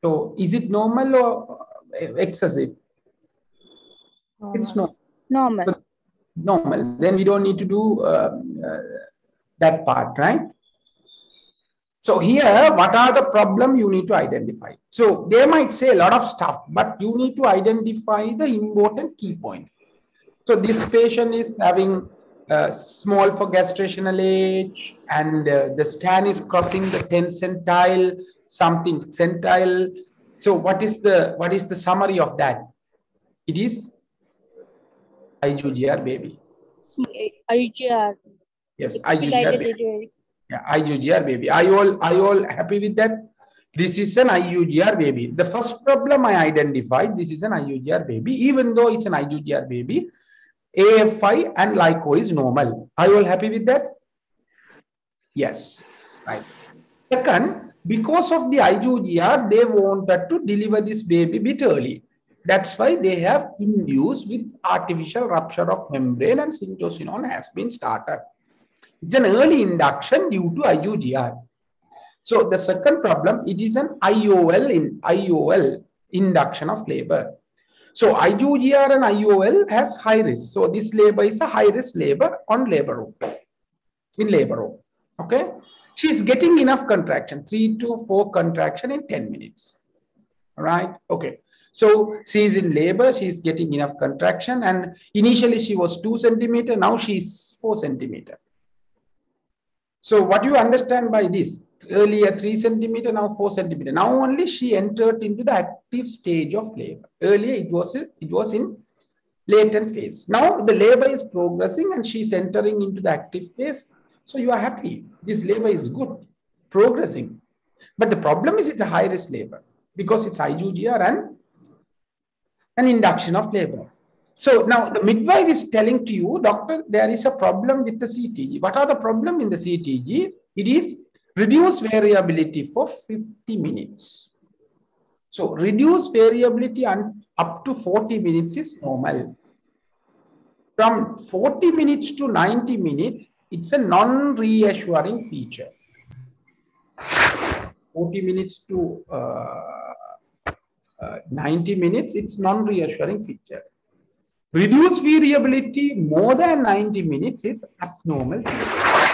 So is it normal or uh, excessive? It's not Normal. normal. Then we don't need to do uh, uh, that part, right? So here, what are the problem you need to identify? So they might say a lot of stuff, but you need to identify the important key points. So this patient is having uh, small for gestational age and uh, the scan is crossing the 10 centile, something centile. So what is the what is the summary of that? It is IUGR baby. IGR. Yes, IUGR baby. Yeah, IUGR baby. Are you all are you all happy with that? This is an IUGR baby. The first problem I identified, this is an IUGR baby. Even though it's an IUGR baby, AFI and liquor is normal. Are you all happy with that? Yes. Right. Second, because of the IUGR, they wanted to deliver this baby bit early. That's why they have induced with artificial rupture of membrane and syntocinon has been started. It's an early induction due to IUGR. So the second problem, it is an IOL in IOL induction of labor. So IUGR and IOL has high risk. So this labor is a high risk labor on labor room, in labor room. Okay. She's getting enough contraction, three to four contraction in 10 minutes. Right? Okay. So she's in labor, she's getting enough contraction, and initially she was two centimeter, now she's four centimeter. So what do you understand by this? Earlier three centimeter, now four centimeter. Now only she entered into the active stage of labor. Earlier it was it was in latent phase. Now the labor is progressing and she's entering into the active phase. So you are happy. This labor is good, progressing. But the problem is it's a high risk labor because it's IUGR and an induction of labor. So now the midwife is telling to you, doctor, there is a problem with the CTG. What are the problem in the CTG? It is reduced variability for 50 minutes. So reduced variability and up to 40 minutes is normal. From 40 minutes to 90 minutes, it's a non-reassuring feature. 40 minutes to uh, uh, 90 minutes, it's non-reassuring feature. Reduced variability more than 90 minutes is abnormal.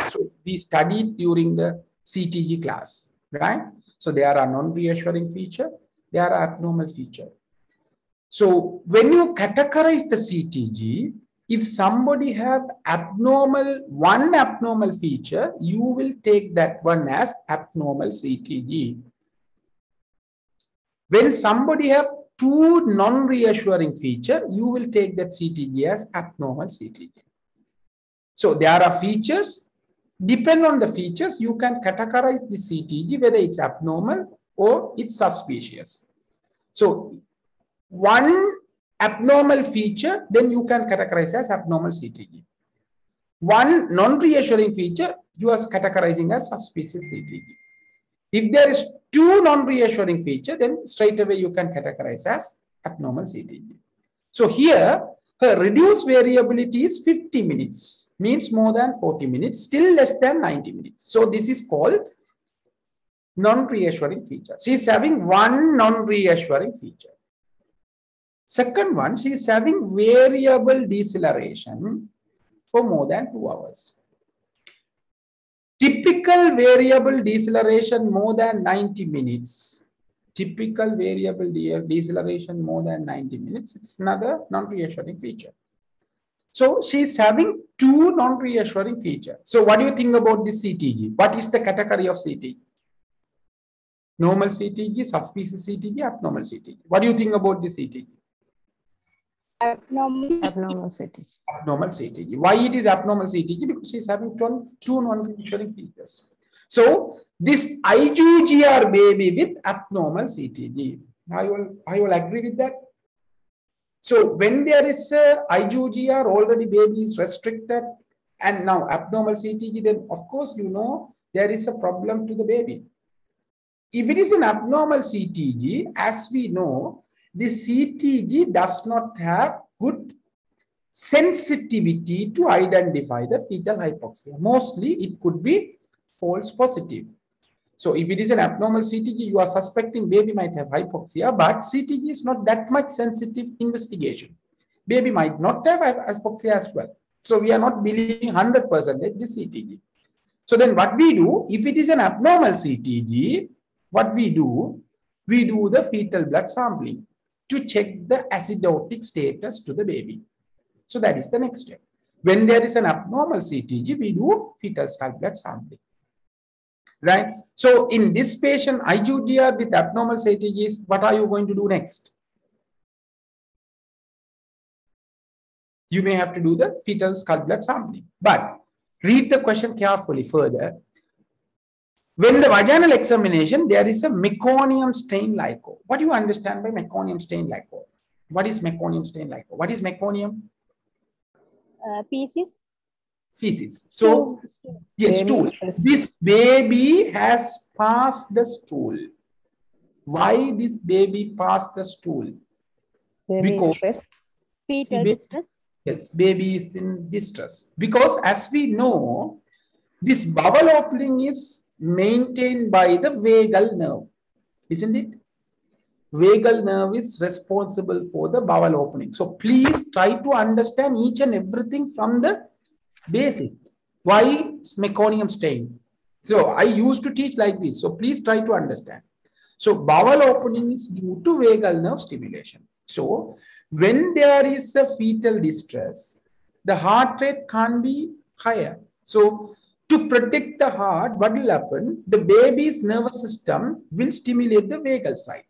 So we studied during the CTG class, right? So there are non-reassuring feature, there are abnormal feature. So when you categorize the CTG, if somebody have abnormal, one abnormal feature, you will take that one as abnormal CTG. When somebody have two non-reassuring feature, you will take that CTG as abnormal CTG. So there are features, depend on the features, you can categorize the CTG, whether it's abnormal or it's suspicious. So one abnormal feature, then you can categorize as abnormal CTG. One non-reassuring feature, you are categorizing as suspicious CTG. If there is two non-reassuring feature, then straight away you can categorize as abnormal CTG. So here, her reduced variability is 50 minutes, means more than 40 minutes, still less than 90 minutes. So this is called non-reassuring feature. She is having one non-reassuring feature. Second one, she is having variable deceleration for more than two hours. Typical variable deceleration more than 90 minutes. Typical variable deceleration more than 90 minutes. It's another non-reassuring feature. So she's having two non-reassuring features. So what do you think about this CTG? What is the category of CTG? Normal CTG, suspicious CTG, abnormal CTG. What do you think about this CTG? Abnormal. Abnormal CTG. Abnormal CTG. Why it is abnormal CTG? Because she's having two non-reassuring features. So this IUGR baby with abnormal CTG. I will, I will agree with that. So when there is a IUGR already baby is restricted and now abnormal CTG, then of course you know there is a problem to the baby. If it is an abnormal CTG, as we know, the CTG does not have good sensitivity to identify the fetal hypoxia. Mostly it could be false positive. So if it is an abnormal CTG, you are suspecting baby might have hypoxia, but CTG is not that much sensitive investigation. Baby might not have hypoxia as well. So we are not believing 100% this CTG. So then what we do, if it is an abnormal CTG, what we do, we do the fetal blood sampling to check the acidotic status to the baby. So that is the next step. When there is an abnormal CTG, we do fetal skull blood sampling. Right? So in this patient, IUGR with abnormal CTGs, what are you going to do next? You may have to do the fetal skull blood sampling. But read the question carefully further. When the vaginal examination, there is a meconium stain liquor. What do you understand by meconium stain liquor? What is meconium stain liquor? What is meconium? Uh, feces. Feces. So, Stool. yes, stool. This baby has passed the stool. Why this baby passed the stool? Baby Because- is stressed. Fetal distress. Yes, baby is in distress. Because as we know, this bowel opening is maintained by the vagal nerve, isn't it? Vagal nerve is responsible for the bowel opening. So please try to understand each and everything from the basic. Why meconium stain? So I used to teach like this. So please try to understand. So bowel opening is due to vagal nerve stimulation. So when there is a fetal distress, the heart rate can't be higher. So to protect the heart, what will happen? The baby's nervous system will stimulate the vagal side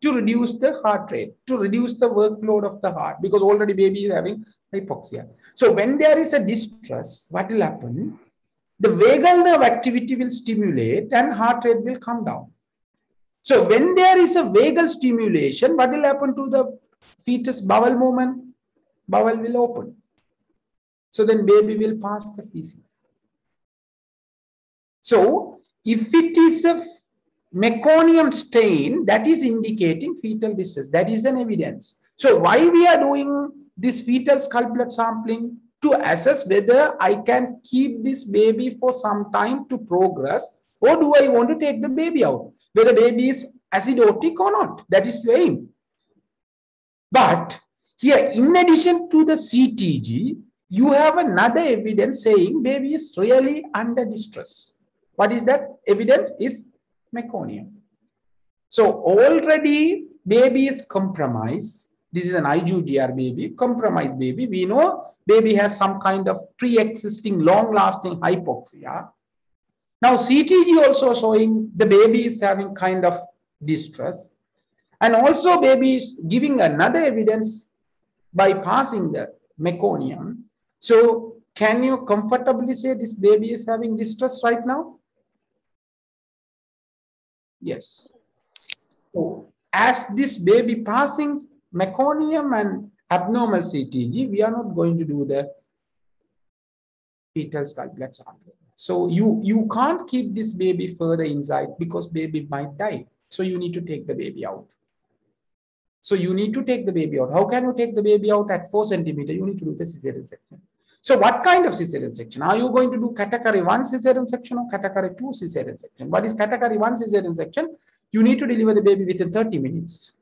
to reduce the heart rate, to reduce the workload of the heart, because already baby is having hypoxia. So when there is a distress, what will happen? The vagal nerve activity will stimulate and heart rate will come down. So when there is a vagal stimulation, what will happen to the fetus bowel movement? Bowel will open. So then baby will pass the feces. So if it is a meconium stain, that is indicating fetal distress. That is an evidence. So why we are doing this fetal skull blood sampling? To assess whether I can keep this baby for some time to progress or do I want to take the baby out? Whether baby is acidotic or not. That is your aim. But here, in addition to the CTG, you have another evidence saying baby is really under distress. What is that evidence? Is meconium. So already baby is compromised. This is an IUGR baby, compromised baby. We know baby has some kind of pre-existing long-lasting hypoxia. Now CTG also showing the baby is having kind of distress. And also baby is giving another evidence by passing the meconium. So can you comfortably say this baby is having distress right now? Yes. So as this baby passing meconium and abnormal CTG, we are not going to do the fetal skull blood sampling. So you, you can't keep this baby further inside because baby might die. So you need to take the baby out. So you need to take the baby out. How can you take the baby out at four centimeter? You need to do the cesarean section. So what kind of cesarean section? Are you going to do category one cesarean section or category two cesarean section? What is category one cesarean section? You need to deliver the baby within 30 minutes.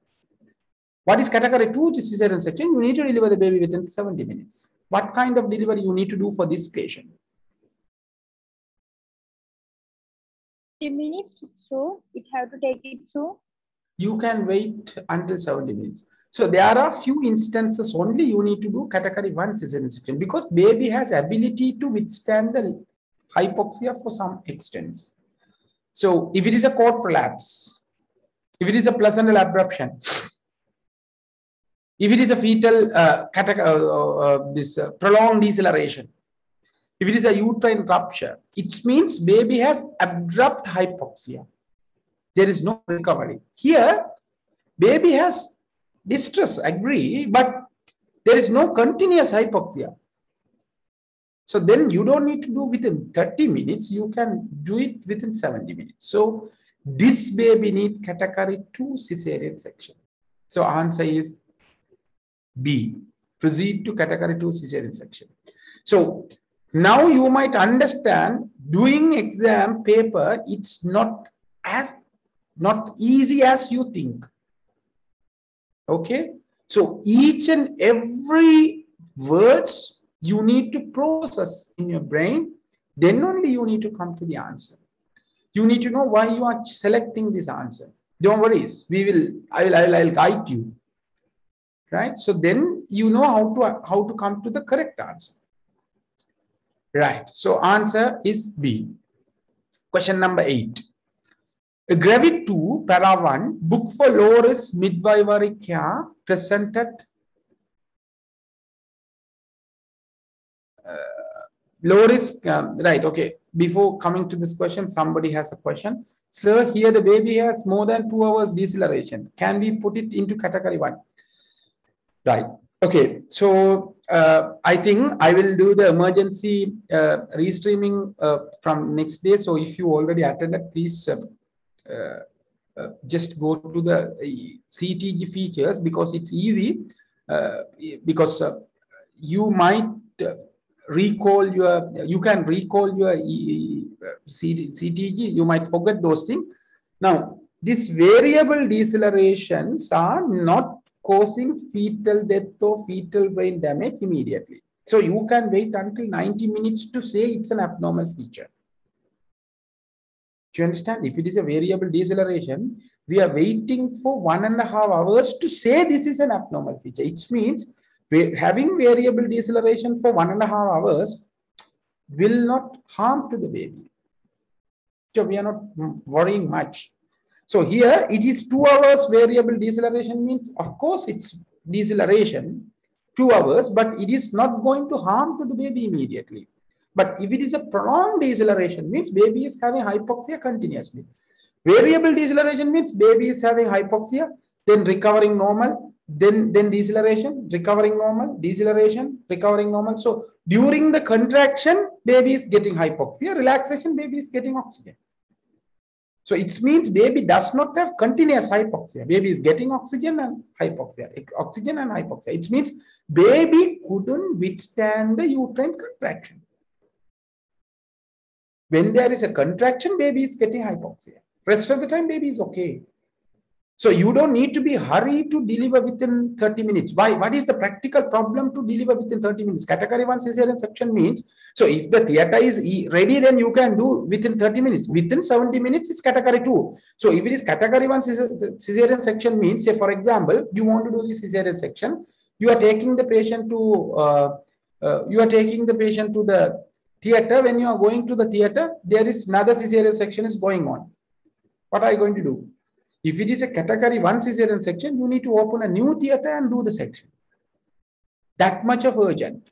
What is category two cesarean section? You need to deliver the baby within 70 minutes. What kind of delivery you need to do for this patient? 50 minutes so it have to take it through you can wait until 70 minutes so there are a few instances only you need to do category 1 cesarean section because baby has ability to withstand the hypoxia for some extent so if it is a cord prolapse if it is a placental abruption if it is a fetal uh, uh, uh, this uh, prolonged deceleration if it is a uterine rupture, it means baby has abrupt hypoxia. There is no recovery. Here, baby has distress, agree, but there is no continuous hypoxia. So then you don't need to do within 30 minutes, you can do it within 70 minutes. So this baby need category 2 cesarean section. So answer is B. Proceed to category 2 cesarean section. So now you might understand doing exam paper, it's not as not easy as you think. Okay. So each and every words you need to process in your brain, then only you need to come to the answer. You need to know why you are selecting this answer. Don't worry, we will, I will, I will, I will guide you. Right. So then you know how to how to come to the correct answer. Right. So answer is B. Question number eight. Gravida 2, para 1, book for midwifery care presented uh, low risk, um, right, okay. Before coming to this question, somebody has a question. Sir, here the baby has more than two hours deceleration. Can we put it into category 1? Right. Okay, so uh, I think I will do the emergency uh, restreaming uh, from next day. So if you already attended, please uh, Uh, uh, just go to the uh, CTG features because it's easy. because you might recall your, you can recall your CTG. You might forget those things. Now, these variable decelerations are not causing fetal death or fetal brain damage immediately. So you can wait until 90 minutes to say it's an abnormal feature. Do you understand? If it is a variable deceleration, we are waiting for one and a half hours to say this is an abnormal feature. It means having variable deceleration for one and a half hours will not harm to the baby. So we are not worrying much. So here it is two hours variable deceleration means, of course, it's deceleration, two hours, but it is not going to harm to the baby immediately. But if it is a prolonged deceleration, means baby is having hypoxia continuously. Variable deceleration means baby is having hypoxia, then recovering normal, then then deceleration, recovering normal, deceleration, recovering normal. So during the contraction, baby is getting hypoxia, relaxation, baby is getting oxygen. So it means baby does not have continuous hypoxia. Baby is getting oxygen and hypoxia, oxygen and hypoxia. It means baby couldn't withstand the uterine contraction. When there is a contraction, baby is getting hypoxia. Rest of the time, baby is okay. So you don't need to be hurried to deliver within 30 minutes. Why? What is the practical problem to deliver within 30 minutes? Category 1 cesarean section means, so if the theater is ready, then you can do within 30 minutes. Within 70 minutes, it's category 2. So if it is category 1 cesarean section means, say for example, you want to do the cesarean section, you are taking the patient to, uh, uh, you are taking the patient to the theater. When you are going to the theater, there is another cesarean section is going on. What are you going to do? If it is a category one cesarean section, you need to open a new theater and do the section. That much of urgent.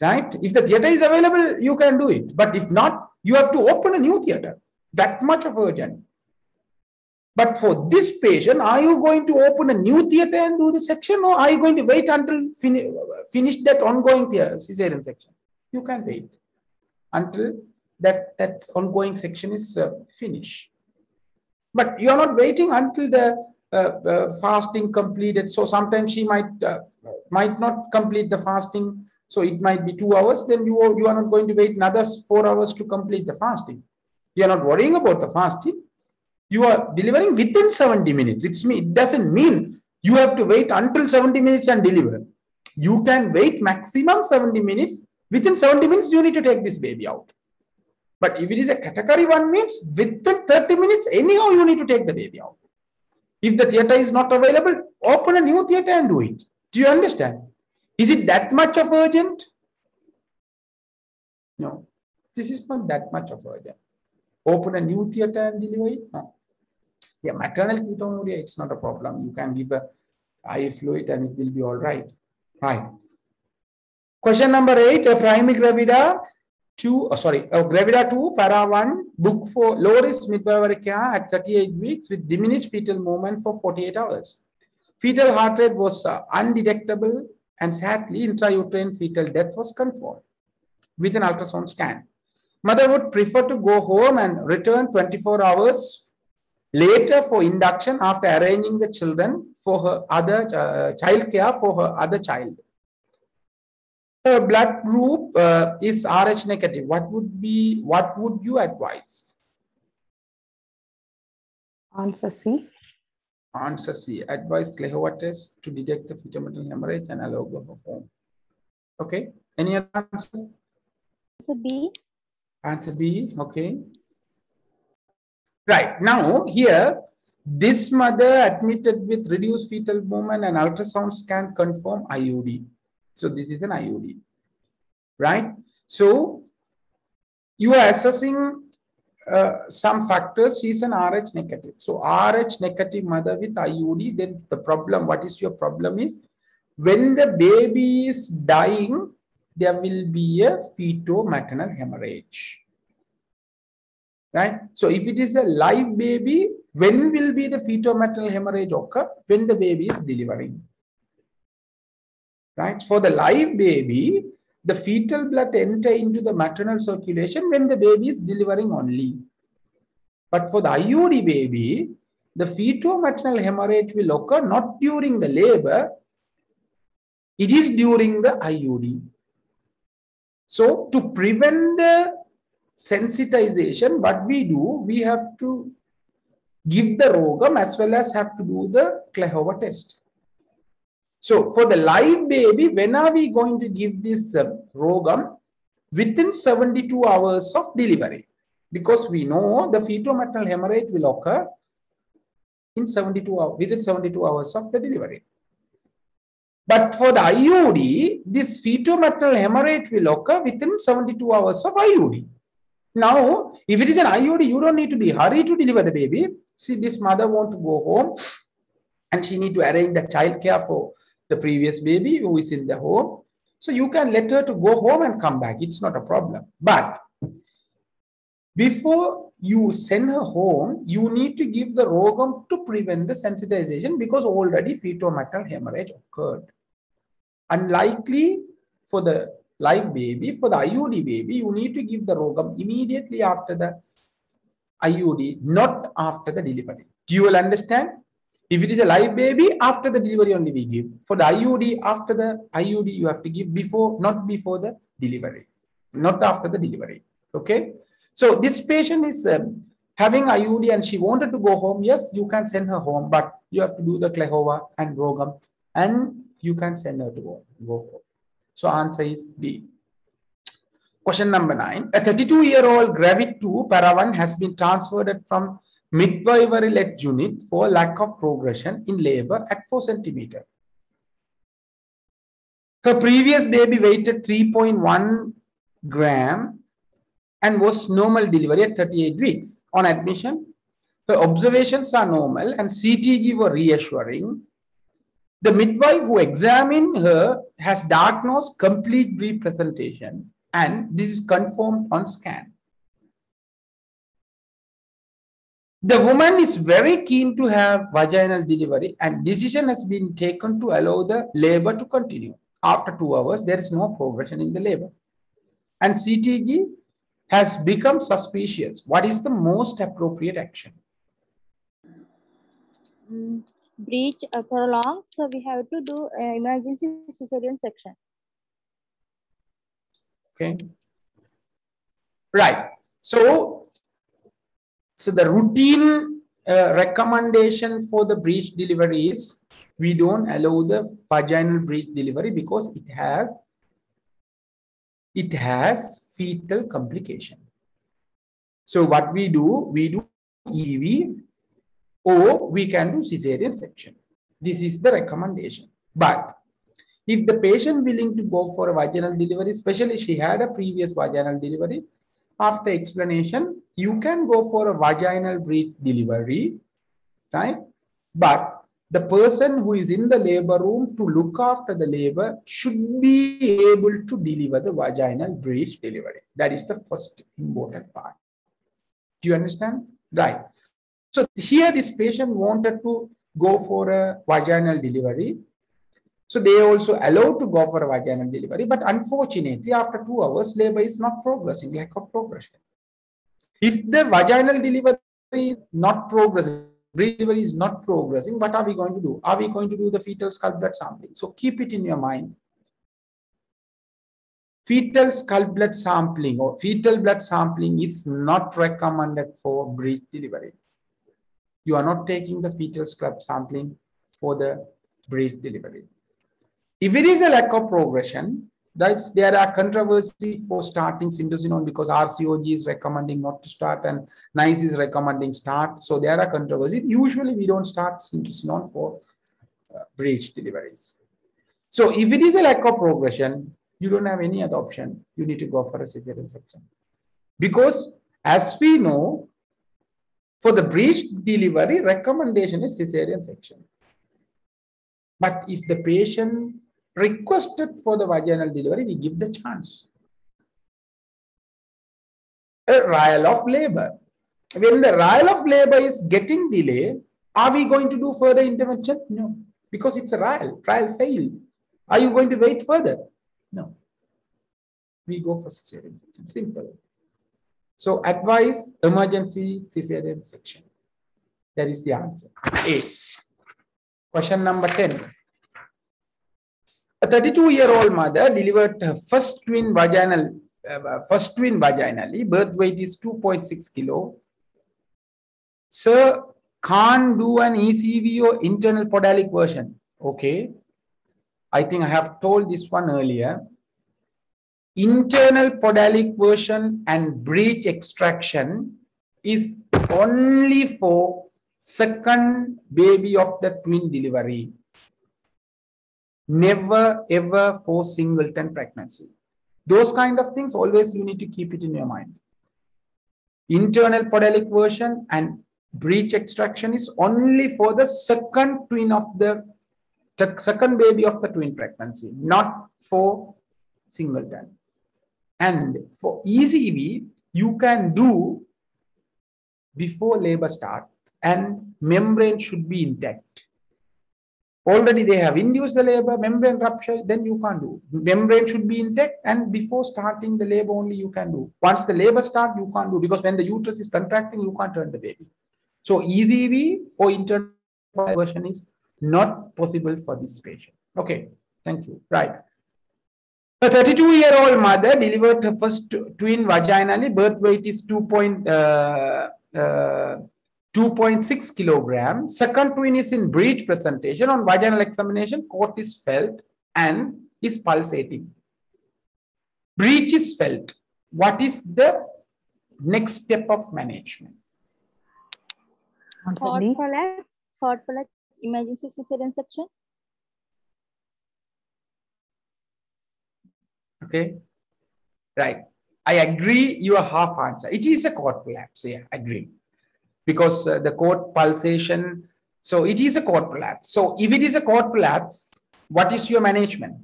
Right? If the theater is available, you can do it. But if not, you have to open a new theater. That much of urgent. But for this patient, are you going to open a new theater and do the section, or are you going to wait until fin- finish that ongoing theater, cesarean section? You can wait until that that ongoing section is uh, finished. But you are not waiting until the uh, uh, fasting completed. So sometimes she might uh, might not complete the fasting. So it might be two hours. Then you you are not going to wait another four hours to complete the fasting. You are not worrying about the fasting. You are delivering within 70 minutes. It's me. It doesn't mean you have to wait until 70 minutes and deliver. You can wait maximum 70 minutes. Within 70 minutes, you need to take this baby out. But if it is a category one means within 30 minutes, anyhow you need to take the baby out. If the theater is not available, open a new theater and do it. Do you understand? Is it that much of urgent? No, this is not that much of urgent. Open a new theater and deliver it? No. Yeah, maternal ketonuria, it's not a problem. You can give a IV fluid and it will be all right. Right. Question number eight, a primary gravida two, oh, sorry, uh, Gravida 2, para 1, book for low risk midwifery care at 38 weeks with diminished fetal movement for 48 hours. Fetal heart rate was uh, undetectable and sadly intrauterine fetal death was confirmed with an ultrasound scan. Mother would prefer to go home and return 24 hours later for induction after arranging the children for her other uh, child care for her other child uh, blood group uh, is Rh negative, what would be what would you advise? Answer C. Answer C. Advise Kleihauer test to detect the fetal hemorrhage and allow go home. Okay. Any other answers? Answer B. Answer B. Okay. Right now here, this mother admitted with reduced fetal movement and ultrasound scan confirm IUD. So this is an IUD, right? So you are assessing uh, some factors. She's an RH negative. So RH negative mother with IUD. Then the problem. What is your problem? Is when the baby is dying, there will be a fetal maternal hemorrhage. Right. So if it is a live baby, when will be the fetal-maternal hemorrhage occur? When the baby is delivering right? For the live baby, the fetal blood enter into the maternal circulation when the baby is delivering only. But for the IUD baby, the fetal-maternal hemorrhage will occur not during the labor, it is during the IUD. So to prevent the sensitization, what we do, we have to give the RhoGAM as well as have to do the Kleihauer test. So for the live baby, when are we going to give this uh, RhoGAM? Within 72 hours of delivery. because we know the fetal-maternal hemorrhage will occur in 72 hours, within 72 hours of the delivery. But for the IUD, this fetal-maternal hemorrhage will occur within 72 hours of IUD. Now, if it is an IUD, you don't need to be hurry to deliver the baby. See, this mother want to go home and she need to arrange the child care for the previous baby who is in the home. So you can let her to go home and come back. It's not a problem. But before you send her home, you need to give the RhoGAM to prevent the sensitization because already fetal-maternal hemorrhage occurred. Unlikely for the live baby, for the IUD baby, you need to give the RhoGAM immediately after the IUD, not after the delivery. Do you all understand? If it is a live baby, after the delivery only we give. For the IUD, after the IUD, you have to give before, not before the delivery, not after the delivery. Okay. So this patient is um, having IUD and she wanted to go home. Yes, you can send her home, but you have to do the Kleihauer and RhoGAM and you can send her to go, go home. So answer is B. Question number nine. A 32-year-old Gravida 2 para 1 has been transferred from midwifery-led unit for lack of progression in labor at 4 centimeter. Her previous baby weighted 3.1 gram and was normal delivery at 38 weeks. On admission, her observations are normal and CTG were reassuring. The midwife who examined her has diagnosed complete representation and this is confirmed on scan. The woman is very keen to have vaginal delivery and decision has been taken to allow the labor to continue. After two hours, there is no progression in the labor. And CTG has become suspicious. What is the most appropriate action? Mm, breech uh, prolonged, so we have to do uh, emergency cesarean section. Okay. Right. So, so the routine uh, recommendation for the breech delivery is we don't allow the vaginal breech delivery because it has it has fetal complication. So what we do, we do EV or we can do cesarean section. This is the recommendation. But if the patient willing to go for a vaginal delivery, especially she had a previous vaginal delivery, after explanation, you can go for a vaginal breech delivery, right? But the person who is in the labor room to look after the labor should be able to deliver the vaginal breech delivery. That is the first important part. Do you understand? Right. So here this patient wanted to go for a vaginal delivery. So they also allowed to go for a vaginal delivery, but unfortunately after two hours, labor is not progressing, lack of progression. If the vaginal delivery is not progressing, delivery is not progressing, what are we going to do? Are we going to do the fetal skull blood sampling? So keep it in your mind. Fetal skull blood sampling or fetal blood sampling is not recommended for breech delivery. You are not taking the fetal skull sampling for the breech delivery. If it is a lack of progression, that's there are controversy for starting syntocinon because RCOG is recommending not to start and NICE is recommending start. So there are controversy. Usually we don't start syntocinon for uh, breech deliveries. So if it is a lack of progression, you don't have any other option. You need to go for a cesarean section. Because as we know, for the breech delivery, recommendation is cesarean section. But if the patient requested for the vaginal delivery, we give the chance. A trial of labor. When the trial of labor is getting delay, are we going to do further intervention? No, because it's a trial. Trial failed. Are you going to wait further? No. We go for cesarean section. Simple. So advise emergency cesarean section. That is the answer. A. Question number 10. A 32-year-old mother delivered her first twin vaginal, uh, first twin vaginally. Birth weight is 2.6 kilo. Sir, can't do an ECV or internal podalic version. Okay. I think I have told this one earlier. Internal podalic version and breech extraction is only for second baby of the twin delivery. Never ever for singleton pregnancy. Those kind of things always you need to keep it in your mind. Internal podalic version and breech extraction is only for the second twin of the, the second baby of the twin pregnancy, not for singleton. And for ECV, you can do before labor start and membrane should be intact. Already they have induced the labor, membrane rupture, then you can't do. Membrane should be intact and before starting the labor only you can do. Once the labor start, you can't do because when the uterus is contracting, you can't turn the baby. So ECV or internal version is not possible for this patient. Okay, thank you. Right. A 32 year old mother delivered her first twin vaginally. Birth weight is 2. Uh, uh, 2.6 kilogram. Second twin is in breech presentation. On vaginal examination, cord is felt and is pulsating. Breech is felt. What is the next step of management? Answer collapse, heart collapse, emergency cesarean section. Okay. Right. I agree your half answer. It is a cord collapse. Yeah, agree. Because uh, the cord pulsation, so it is a cord collapse. So if it is a cord collapse, what is your management?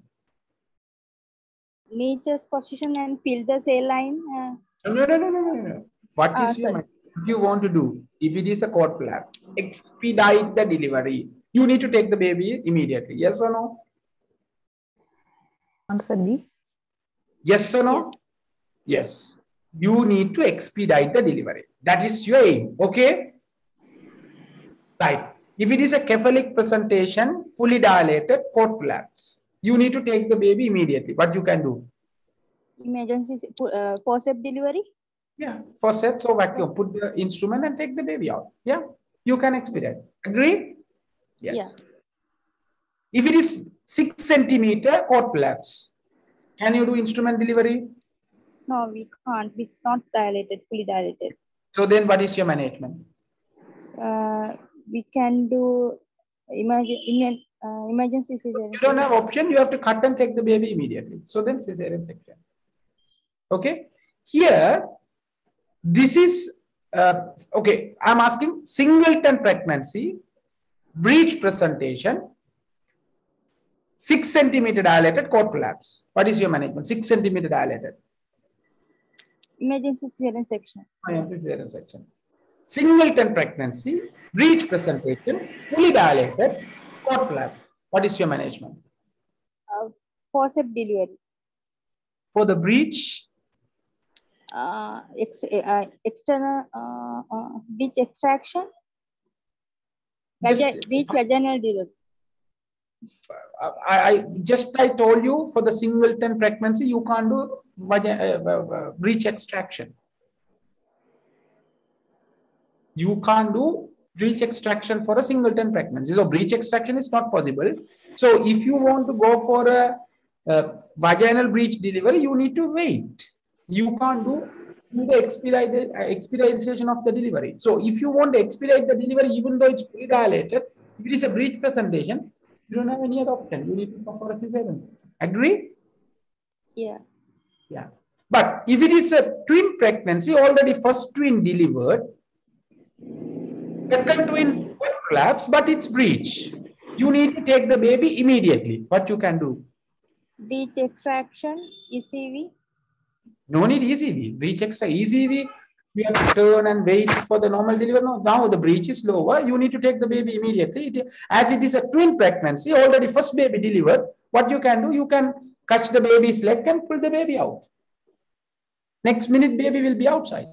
Knee chest position and fill the saline. Uh, No, no, no, no, no, no. What Ah, is your sorry. management? What you want to do? If it is a cord collapse, expedite the delivery. You need to take the baby immediately. Yes or no? Answer D. Yes or no? Yes. You need to expedite the delivery. That is your aim. Okay? Right. If it is a cephalic presentation, fully dilated, cord collapse, you need to take the baby immediately. What you can do? emergency uh, post-op delivery. Yeah. Forceps or vacuum, put the instrument and take the baby out. Yeah. You can expedite. Agree? Yes. Yeah. If it is six centimeter cord collapse, can you do instrument delivery? No, we can't. It's not dilated, fully dilated. So then what is your management? Uh, we can do emergen- in, uh, emergency cesarean. you don't have option, you have to cut and take the baby immediately. So then cesarean section. Okay. Here, this is, uh, okay, I'm asking singleton pregnancy, breech presentation, six centimeter dilated cord collapse. What is your management? Six centimeter dilated. Emergency cesarean section. Emergency Cesarean section. Singleton pregnancy, breech presentation, fully dilated, cord collapse. What is your management? Uh, post-op delivery. For the breech, Uh, ex- uh, external uh, uh, ditch extraction. Vagi- ditch vaginal delivery. I, I just I told you for the singleton pregnancy you can't do uh, uh, uh, breech extraction. You can't do breech extraction for a singleton pregnancy. So breech extraction is not possible. So if you want to go for a, uh vaginal breech delivery, you need to wait. You can't do the expedited of the delivery. So if you want to expedite the delivery, even though it's fully dilated, if it is a breech presentation, you don't have any other option. You need to go for a cesarean. Agree? Yeah. Yeah. But if it is a twin pregnancy, already first twin delivered, second twin collapse, but it's breech. You need to take the baby immediately. What you can do? Ditch extraction, ECV. No need ECV. Breech extra ECV. We have to turn and wait for the normal delivery. No, now the breech is lower. You need to take the baby immediately. It- as it is a twin pregnancy, already first baby delivered. What you can do? You can catch the baby's leg and pull the baby out. Next minute, baby will be outside.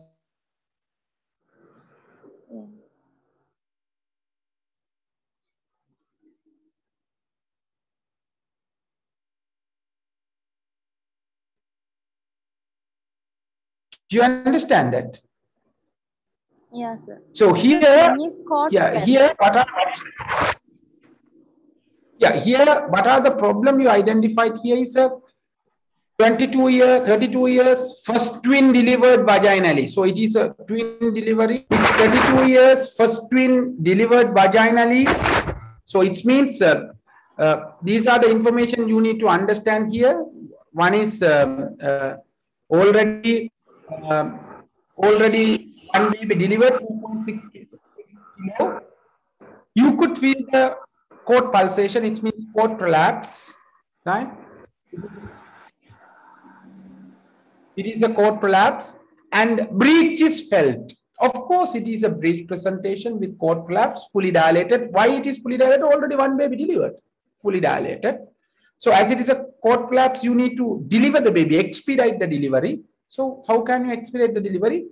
Do you understand that? Yeah, sir. So here, One is cord yeah, here what are yeah here what are the problem you identified here is a 22 year, 32 years, first twin delivered vaginally. So it is a twin delivery. It's 32 years, first twin delivered vaginally. So it means uh, uh, these are the information you need to understand here. One is um, uh, already um, already one baby delivered 2.6 kilo. You could feel the cord pulsation, it means cord prolapse, right? It is a cord prolapse and breech is felt. Of course, it is a breech presentation with cord prolapse, fully dilated. Why it is fully dilated? Already one baby delivered, fully dilated. So as it is a cord prolapse, you need to deliver the baby, expedite the delivery. So how can you expedite the delivery?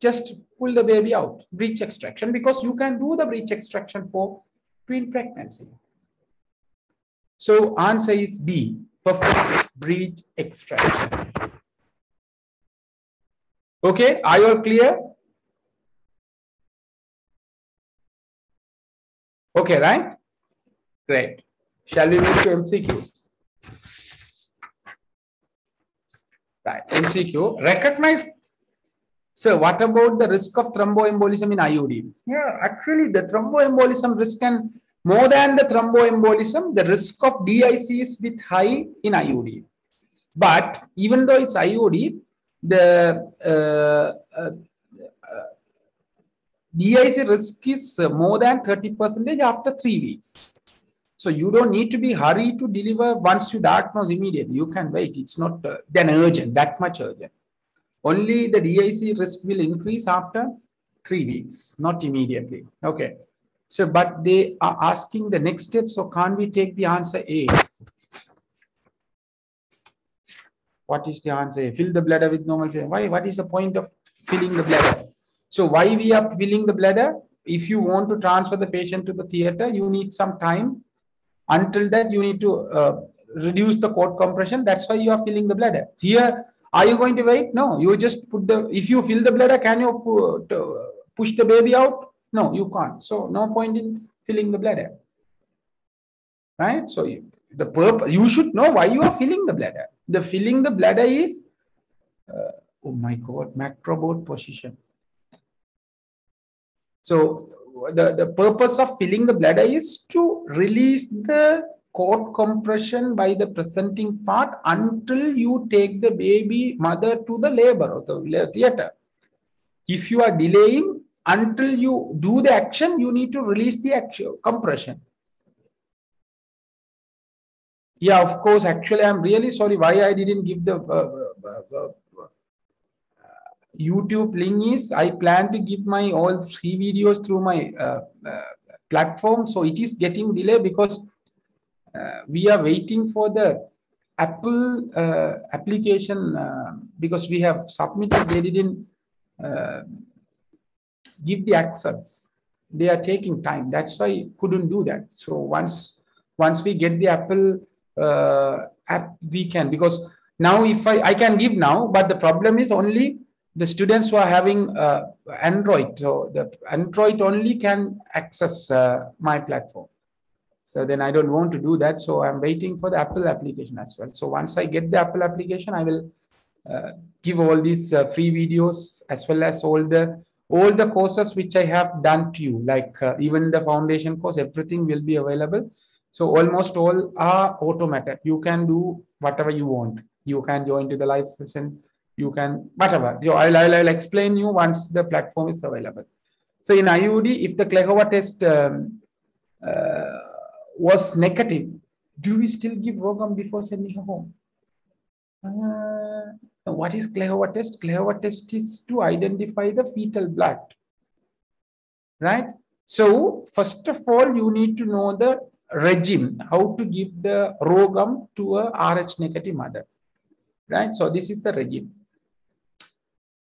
Just pull the baby out, breech extraction, because you can do the breech extraction for twin pregnancy. So answer is B, perfect breech extraction. Okay, are you all clear? Okay, right? Great. Shall we move to MCQs? Right, MCQ. Recognize. So, what about the risk of thromboembolism in IUD? Yeah, actually, the thromboembolism risk and more than the thromboembolism, the risk of DIC is bit high in IUD. But even though it's IUD, the uh, uh, DIC risk is more than 30 percent after three weeks. So you don't need to be hurried to deliver once you diagnose immediately. You can wait. It's not uh, then urgent, that much urgent. Only the DIC risk will increase after three weeks, not immediately. Okay. So, but they are asking the next step. So can't we take the answer A? What is the answer? Fill the bladder with normal. saline. Why? What is the point of filling the bladder? So why we are filling the bladder? If you want to transfer the patient to the theater, you need some time. Until that, you need to uh, reduce the cord compression. That's why you are filling the bladder. Here, are you going to wait? No, you just put the, if you fill the bladder, can you put, uh, push the baby out? No, you can't. So no point in filling the bladder. Right? So you, the purpose, you should know why you are filling the bladder. The filling the bladder is, uh, oh my God, macrobot position. So the, the purpose of filling the bladder is to release the cord compression by the presenting part until you take the baby mother to the labor or the theater. If you are delaying until you do the action, you need to release the action compression. Yeah, of course. Actually, I'm really sorry why I didn't give the uh, uh, uh, YouTube link is I plan to give my all three videos through my uh, uh, platform. So it is getting delay because uh, we are waiting for the Apple uh, application uh, because we have submitted, they didn't uh, give the access. They are taking time. That's why couldn't do that. So once once we get the Apple app, we can because now if I, I can give now, but the problem is only the students who are having uh, Android, so the Android only can access uh, my platform. So then I don't want to do that. So I'm waiting for the Apple application as well. So once I get the Apple application, I will uh, give all these uh, free videos as well as all the all the courses which I have done to you, like uh, even the foundation course, everything will be available. So almost all are automated. You can do whatever you want. You can join to the live session you can whatever I'll, I'll, I'll, explain you once the platform is available so in iud if the Kleihauer test um, uh, was negative do we still give RhoGAM before sending her home? Uh, what is Kleihauer test? Kleihauer test is to identify the fetal blood right? So first of all you need to know the regime how to give the RhoGAM to a rh negative mother right? So this is the regime.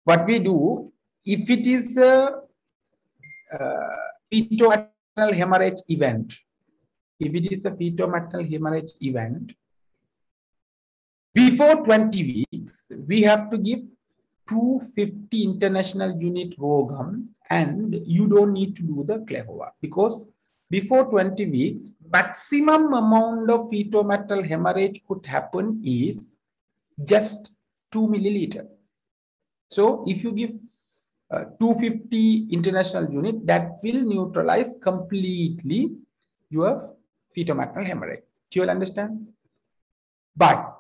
What we do, if it is a uh, fetal hemorrhage event, if it is a fetal hemorrhage event, before 20 weeks, we have to give 250 international unit RhoGAM and you don't need to do the Kleihauer because before 20 weeks, maximum amount of fetal hemorrhage could happen is just 2 milliliter. So if you give uh, 250 international unit, that will neutralize completely your fetal-maternal hemorrhage. You all understand? But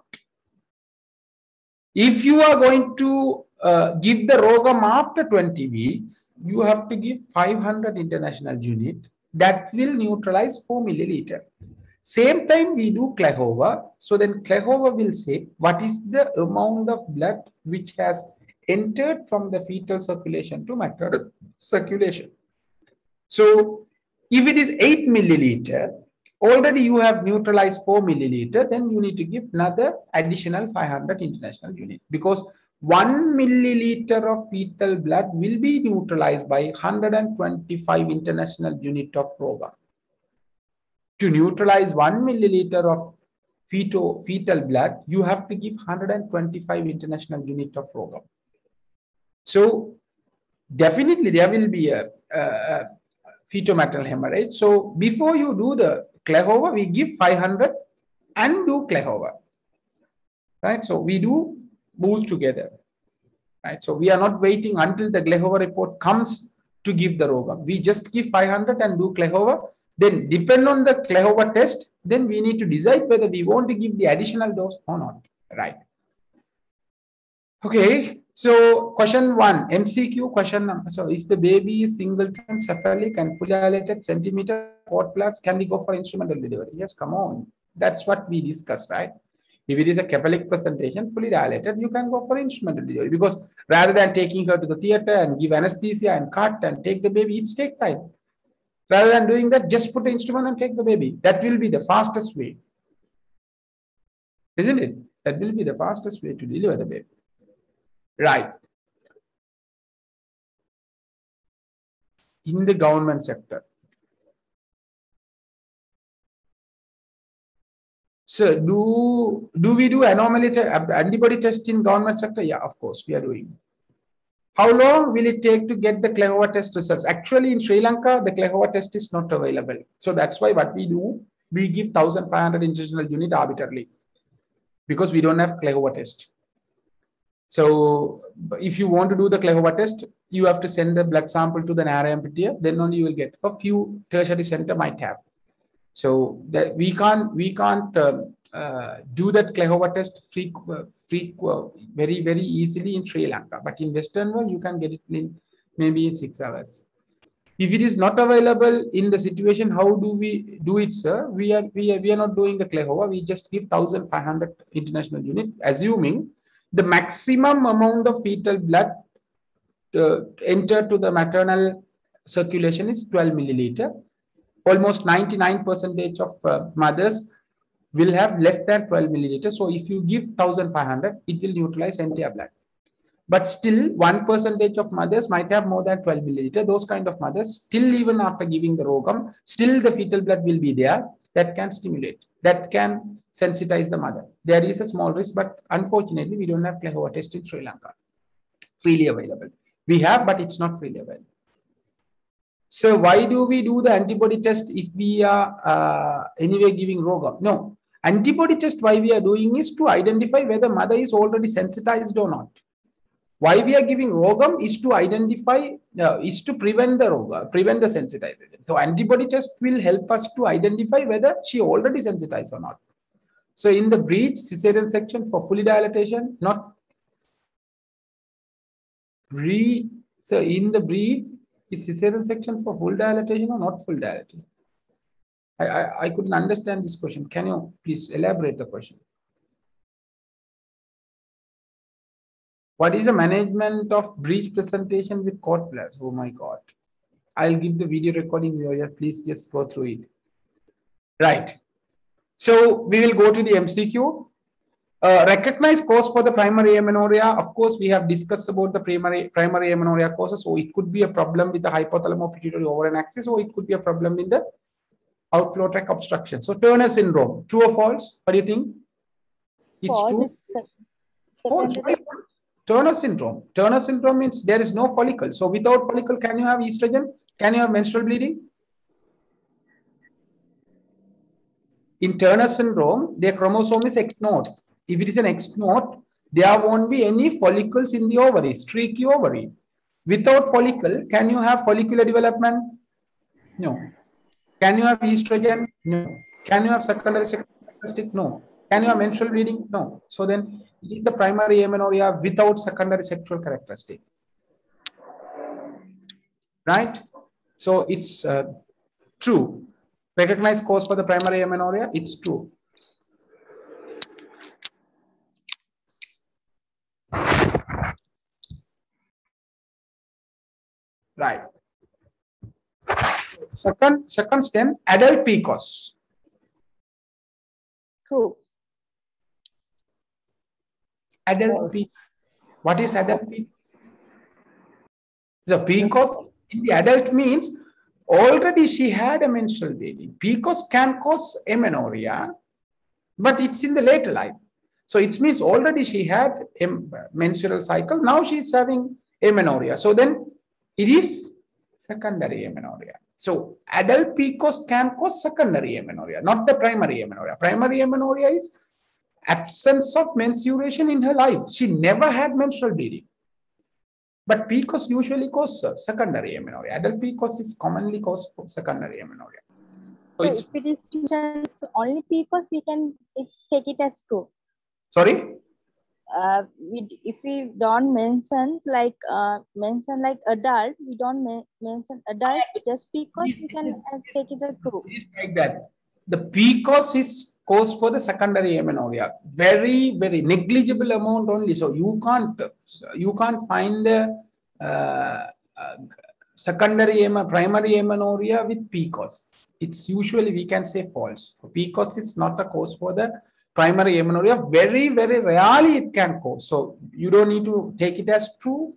if you are going to uh, give the RhoGAM after 20 weeks, you have to give 500 international unit that will neutralize 4 milliliter. Same time we do Kleihauer. So then Kleihauer will say what is the amount of blood which has entered from the fetal circulation to maternal circulation. So if it is 8 milliliter, already you have neutralized 4 milliliter, then you need to give another additional 500 international unit because 1 milliliter of fetal blood will be neutralized by 125 international unit of ROGA to neutralize one milliliter of fetal, fetal blood, you have to give 125 international unit of RhoGAM. So definitely there will be a, a, a fetal-maternal hemorrhage. So before you do the Kleihauer, we give 500 and do Kleihauer. Right? So we do both together. Right? So we are not waiting until the Kleihauer report comes to give the RhoGAM. We just give 500 and do Kleihauer then depend on the Kleihauer test, then we need to decide whether we want to give the additional dose or not, right? Okay, so question one, MCQ question. So if the baby is singleton, cephalic and fully dilated centimeter cord flaps, can we go for instrumental delivery? Yes, come on. That's what we discussed, right? If it is a cephalic presentation, fully dilated, you can go for instrumental delivery because rather than taking her to the theater and give anesthesia and cut and take the baby, it's take time. Rather than doing that, just put the instrument and take the baby. That will be the fastest way. Isn't it? That will be the fastest way to deliver the baby. Right. In the government sector. So do, do we do anomaly antibody test in government sector? Yeah, of course, we are doing. How long will it take to get the Kleihauer test results? Actually, in Sri Lanka, the Kleihauer test is not available. So that's why what we do, we give 1,500 international unit arbitrarily because we don't have Kleihauer test. So if you want to do the Kleihauer test, you have to send the blood sample to the Narayanpitiya, then only you will get. A few tertiary center might have. So that we can't we can't um, uh, do that Kleihauer test free, free, very, very easily in Sri Lanka. But in Western world, you can get it in maybe in six hours. If it is not available in the situation, how do we do it, sir? We are we are, we are not doing the Kleihauer. We just give 1,500 international unit, assuming the maximum amount of fetal blood uh, entered to the maternal circulation is 12 milliliter. Almost 99 percentage of uh, mothers will have less than 12 milliliters. So if you give 1500, it will neutralize entire blood. But still, one percentage of mothers might have more than 12 milliliter. Those kind of mothers, still even after giving the RhoGAM, still the fetal blood will be there that can stimulate, that can sensitize the mother. There is a small risk, but unfortunately, we don't have Kleihauer test in Sri Lanka freely available. We have, but it's not freely available. So why do we do the antibody test if we are uh, anyway giving RhoGAM? No, Antibody test why we are doing is to identify whether mother is already sensitized or not. Why we are giving RhoGAM is to identify, uh, is to prevent the roga, prevent the sensitization. So antibody test will help us to identify whether she already sensitized or not. So in the breech cesarean section for fully dilatation, not breech. So in the breech is cesarean section for full dilatation or not full dilatation? I, I, I couldn't understand this question. Can you please elaborate the question? What is the management of breech presentation with cord flaps? Oh my God. I'll give the video recording here. Please just go through it. Right. So we will go to the MCQ. Uh, recognize cause for the primary amenorrhea. Of course, we have discussed about the primary primary amenorrhea causes. So it could be a problem with the hypothalamo pituitary ovarian axis, or it could be a problem in the outflow tract obstruction. So Turner syndrome, true or false? What do you think? It's False true. False. Turner syndrome. Turner syndrome means there is no follicle. So without follicle, can you have estrogen? Can you have menstrual bleeding? In Turner syndrome, their chromosome is X naught. If it is an X naught, there won't be any follicles in the ovary, streaky ovary. Without follicle, can you have follicular development? No. Can you have estrogen? No. Can you have secondary characteristic? No. Can you have menstrual bleeding? No. So then is the primary amenorrhea without secondary sexual characteristic. Right? So it's uh, true. Recognized cause for the primary amenorrhea, it's true. Right. Second, second stem, adult PCOS. True. Adult. PCOS. What is adult PCOS? The PCOS in the adult means already she had a menstrual bleeding. PCOS can cause amenorrhea, but it's in the later life. So it means already she had a menstrual cycle. Now she's having amenorrhea. So then it is secondary amenorrhea. So adult PCOS can cause secondary amenorrhea, not the primary amenorrhea. Primary amenorrhea is absence of menstruation in her life. She never had menstrual bleeding. But PCOS usually causes secondary amenorrhea. Adult PCOS is commonly caused for secondary amenorrhea. So So it's if it is only because we can take it as true. sorry. Uh, we, if we don't mention like uh, mention like adult, we don't men- mention adult just because we can uh, take it as true. It is like that. The PCOS is caused for the secondary amenorrhea. Very, very negligible amount only. So you can't you can't find the uh, uh, secondary am- primary amenorrhea with PCOS. It's usually we can say false. PCOS is not a cause for the primary amenorrhea. Very, very rarely it can cause. So you don't need to take it as true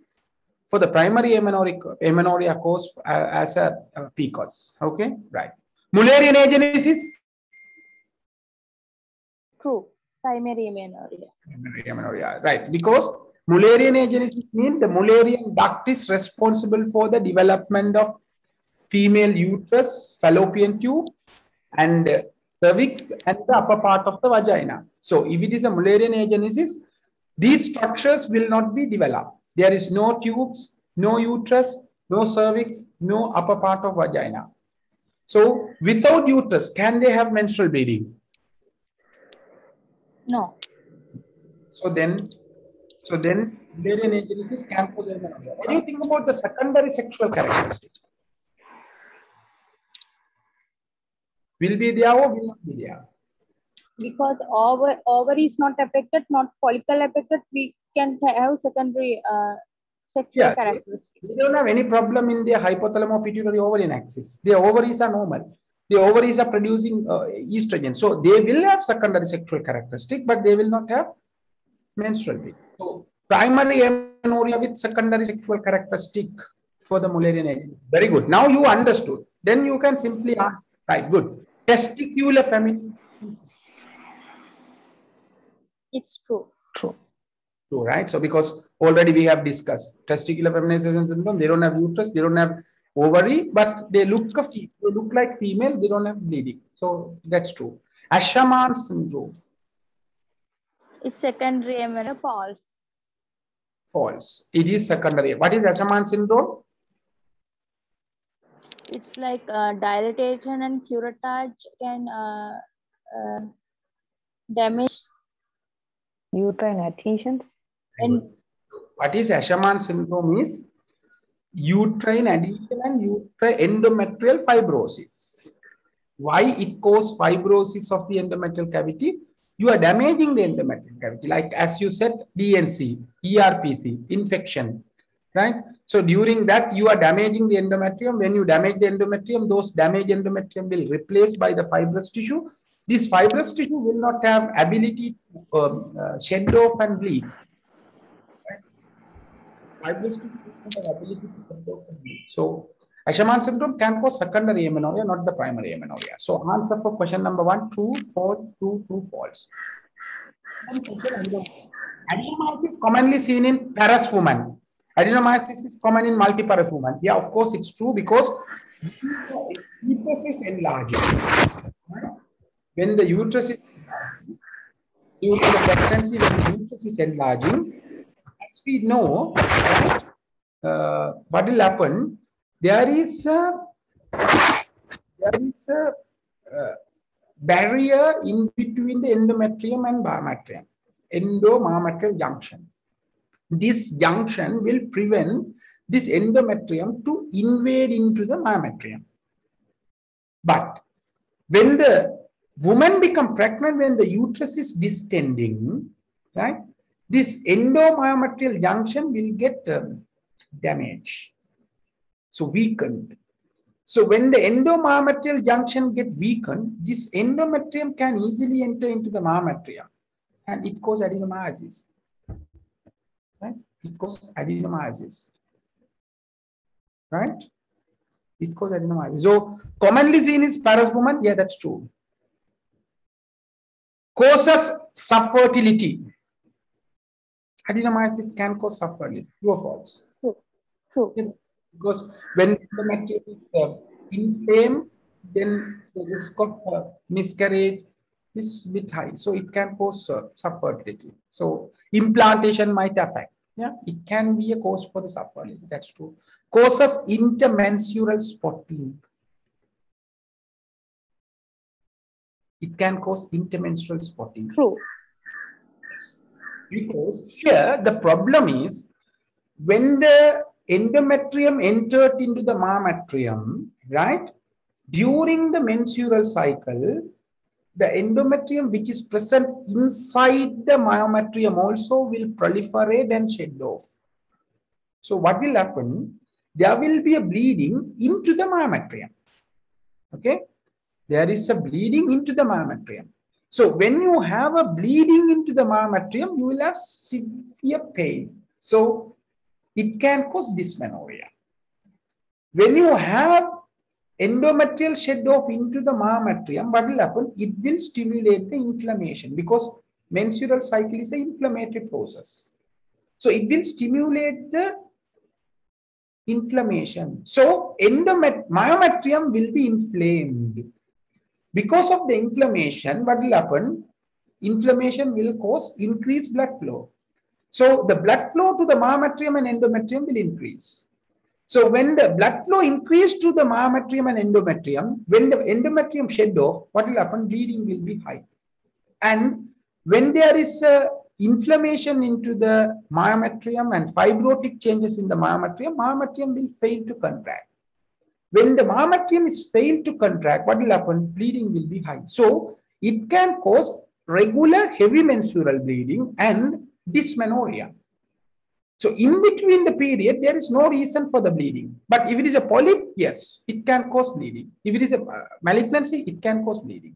for the primary amenorrhea, amenorrhea cause uh, as a uh, PCOS. Okay, right. Mullerian agenesis. True. Primary amenorrhea. Primary amenorrhea, right? Because Mullerian agenesis means the Mullerian duct is responsible for the development of female uterus, fallopian tube, and uh, cervix and the upper part of the vagina. So, if it is a Mullerian agenesis, these structures will not be developed. There is no tubes, no uterus, no cervix, no upper part of vagina. So, without uterus, can they have menstrual bleeding? No. So then, so then Mullerian agenesis can cause amenorrhea. What do you think about the secondary sexual characteristic? Will be there or will not be there? Because over ovary is not affected, not follicle affected, we can have secondary uh, sexual Yeah. characteristics. They don't have any problem in their hypothalamus pituitary ovarian axis. Their ovaries are normal. The ovaries are producing uh, estrogen. So they will have secondary sexual characteristic, but they will not have menstrual bleeding. So primary amenorrhea with secondary sexual characteristic for the Mullerian agenesis. Very good. Now you understood. Then you can simply ask. Right, good. Testicular feminine. It's true. True. True, right? So because already we have discussed testicular feminization syndrome, they don't have uterus, they don't have ovary, but they look a fe- they look like female, they don't have bleeding. So that's true. Asherman syndrome, is secondary amenorrhea false. false. It is secondary. What is Asherman syndrome? It's like uh, dilatation and curettage can uh, uh, damage Uterine adhesions. And What is Asherman syndrome is uterine adhesion and uterine endometrial fibrosis. Why it causes fibrosis of the endometrial cavity? You are damaging the endometrial cavity, like as you said, DNC, ERPC, infection, right? So during that, you are damaging the endometrium. When you damage the endometrium, those damaged endometrium will replace by the fibrous tissue. This fibrous tissue will not have ability to um, uh, shed off and bleed. Fibrous tissue does not have ability to shed off and bleed. So Asherman syndrome can cause secondary amenorrhea, not the primary amenorrhea. So answer for question number one, true, false, true, true, false. Adenomyosis commonly seen in parous woman. Adenomyosis is common in multiparous woman. Yeah, of course it's true because uterus is enlarging. When the uterus is due to the pregnancy when the uterus is enlarging, as we know, uh, what will happen? There is a, there is a uh, barrier in between the endometrium and myometrium, endomyometrial junction. This junction will prevent this endometrium to invade into the myometrium. But when the woman become pregnant, when the uterus is distending, right, this endomyometrial junction will get um, damaged, so weakened. So when the endomyometrial junction get weakened, this endometrium can easily enter into the myometrium and it causes adenomyosis. Right? It causes adenomyosis. Right? It causes adenomyosis. So commonly seen is parous woman. Yeah, that's true. Causes subfertility. Adenomyosis can cause suffering. True or false? True. because when the material is uh, inflamed, then the risk of uh, miscarriage is bit high. So it can cause uh, subfertility. So implantation might affect. Yeah, it can be a cause for the subfertility. That's true. Causes intermenstrual spotting. It can cause intermenstrual spotting True. Because here the problem is when the endometrium entered into the myometrium, right? During the menstrual cycle, the endometrium which is present inside the myometrium also will proliferate and shed off. So what will happen? There will be a bleeding into the myometrium. Okay? There is a bleeding into the myometrium. So when you have a bleeding into the myometrium, you will have severe pain. So it can cause dysmenorrhea. When you have endometrial shed off into the myometrium, what will happen? It will stimulate the inflammation because menstrual cycle is an inflammatory process. So it will stimulate the inflammation. So endomet myometrium will be inflamed. Because of the inflammation, what will happen? Inflammation will cause increased blood flow. So the blood flow to the myometrium and endometrium will increase. So when the blood flow increase to the myometrium and endometrium, when the endometrium shed off, what will happen? Bleeding will be high. And when there is inflammation into the myometrium and fibrotic changes in the myometrium, myometrium will fail to contract. When the myometrium is failed to contract, what will happen? Bleeding will be high. So it can cause regular heavy menstrual bleeding and dysmenorrhea. So in between the period, there is no reason for the bleeding. But if it is a polyp, yes, it can cause bleeding. If it is a uh, malignancy, it can cause bleeding.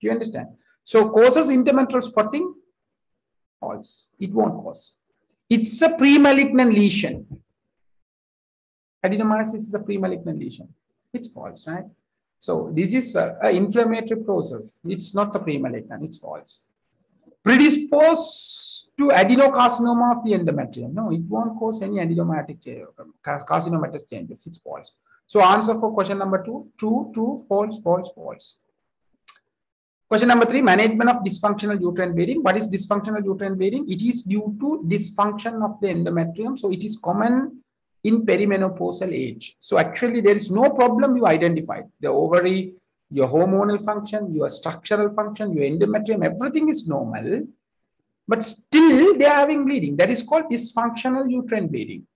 Do you understand? So causes intermenstrual spotting? False. It won't cause. It's a pre-malignant lesion. Adenomyosis is a pre-malignant lesion. It's false, right? So this is an inflammatory process. It's not a pre-malignant. It's false. Predisposed to adenocarcinoma of the endometrium. No, it won't cause any adenomatic um, carcinomatous changes. It's false. So answer for question number two, true, true, false, false, false. Question number three, management of dysfunctional uterine bleeding. What is dysfunctional uterine bleeding? It is due to dysfunction of the endometrium. So it is common in perimenopausal age. So actually there is no problem you identified. The ovary, your hormonal function, your structural function, your endometrium, everything is normal. But still they are having bleeding. That is called dysfunctional uterine bleeding.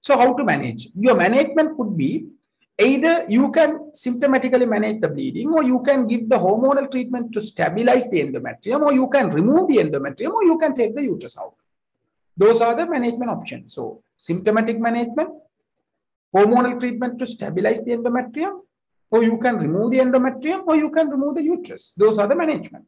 So how to manage? Your management could be either you can symptomatically manage the bleeding or you can give the hormonal treatment to stabilize the endometrium or you can remove the endometrium or you can take the uterus out. Those are the management options. So symptomatic management, hormonal treatment to stabilize the endometrium, or you can remove the endometrium, or you can remove the uterus. Those are the management.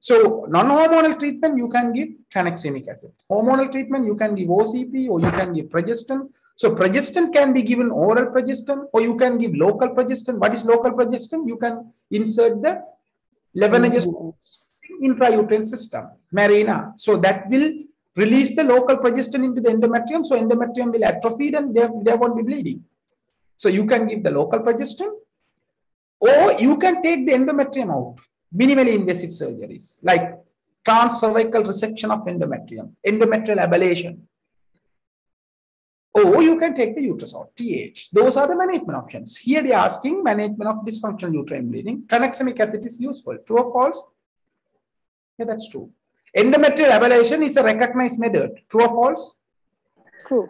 So non-hormonal treatment, you can give tranexamic acid. Hormonal treatment, you can give OCP or you can give progestin. So progestin can be given oral progestin or you can give local progestin. What is local progestin? You can insert the levonorgestrel intrauterine system, Mirena. So that will release the local progestin into the endometrium. So endometrium will atrophy and there, there won't be bleeding. So you can give the local progestin or you can take the endometrium out. Minimally invasive surgeries like transcervical resection of endometrium, endometrial ablation. Or you can take the uterus out, TH. Those are the management options. Here they are asking management of dysfunctional uterine bleeding. Tranexamic acid is useful. True or false? Yeah, that's true. Endometrial ablation is a recognized method. True or false? True.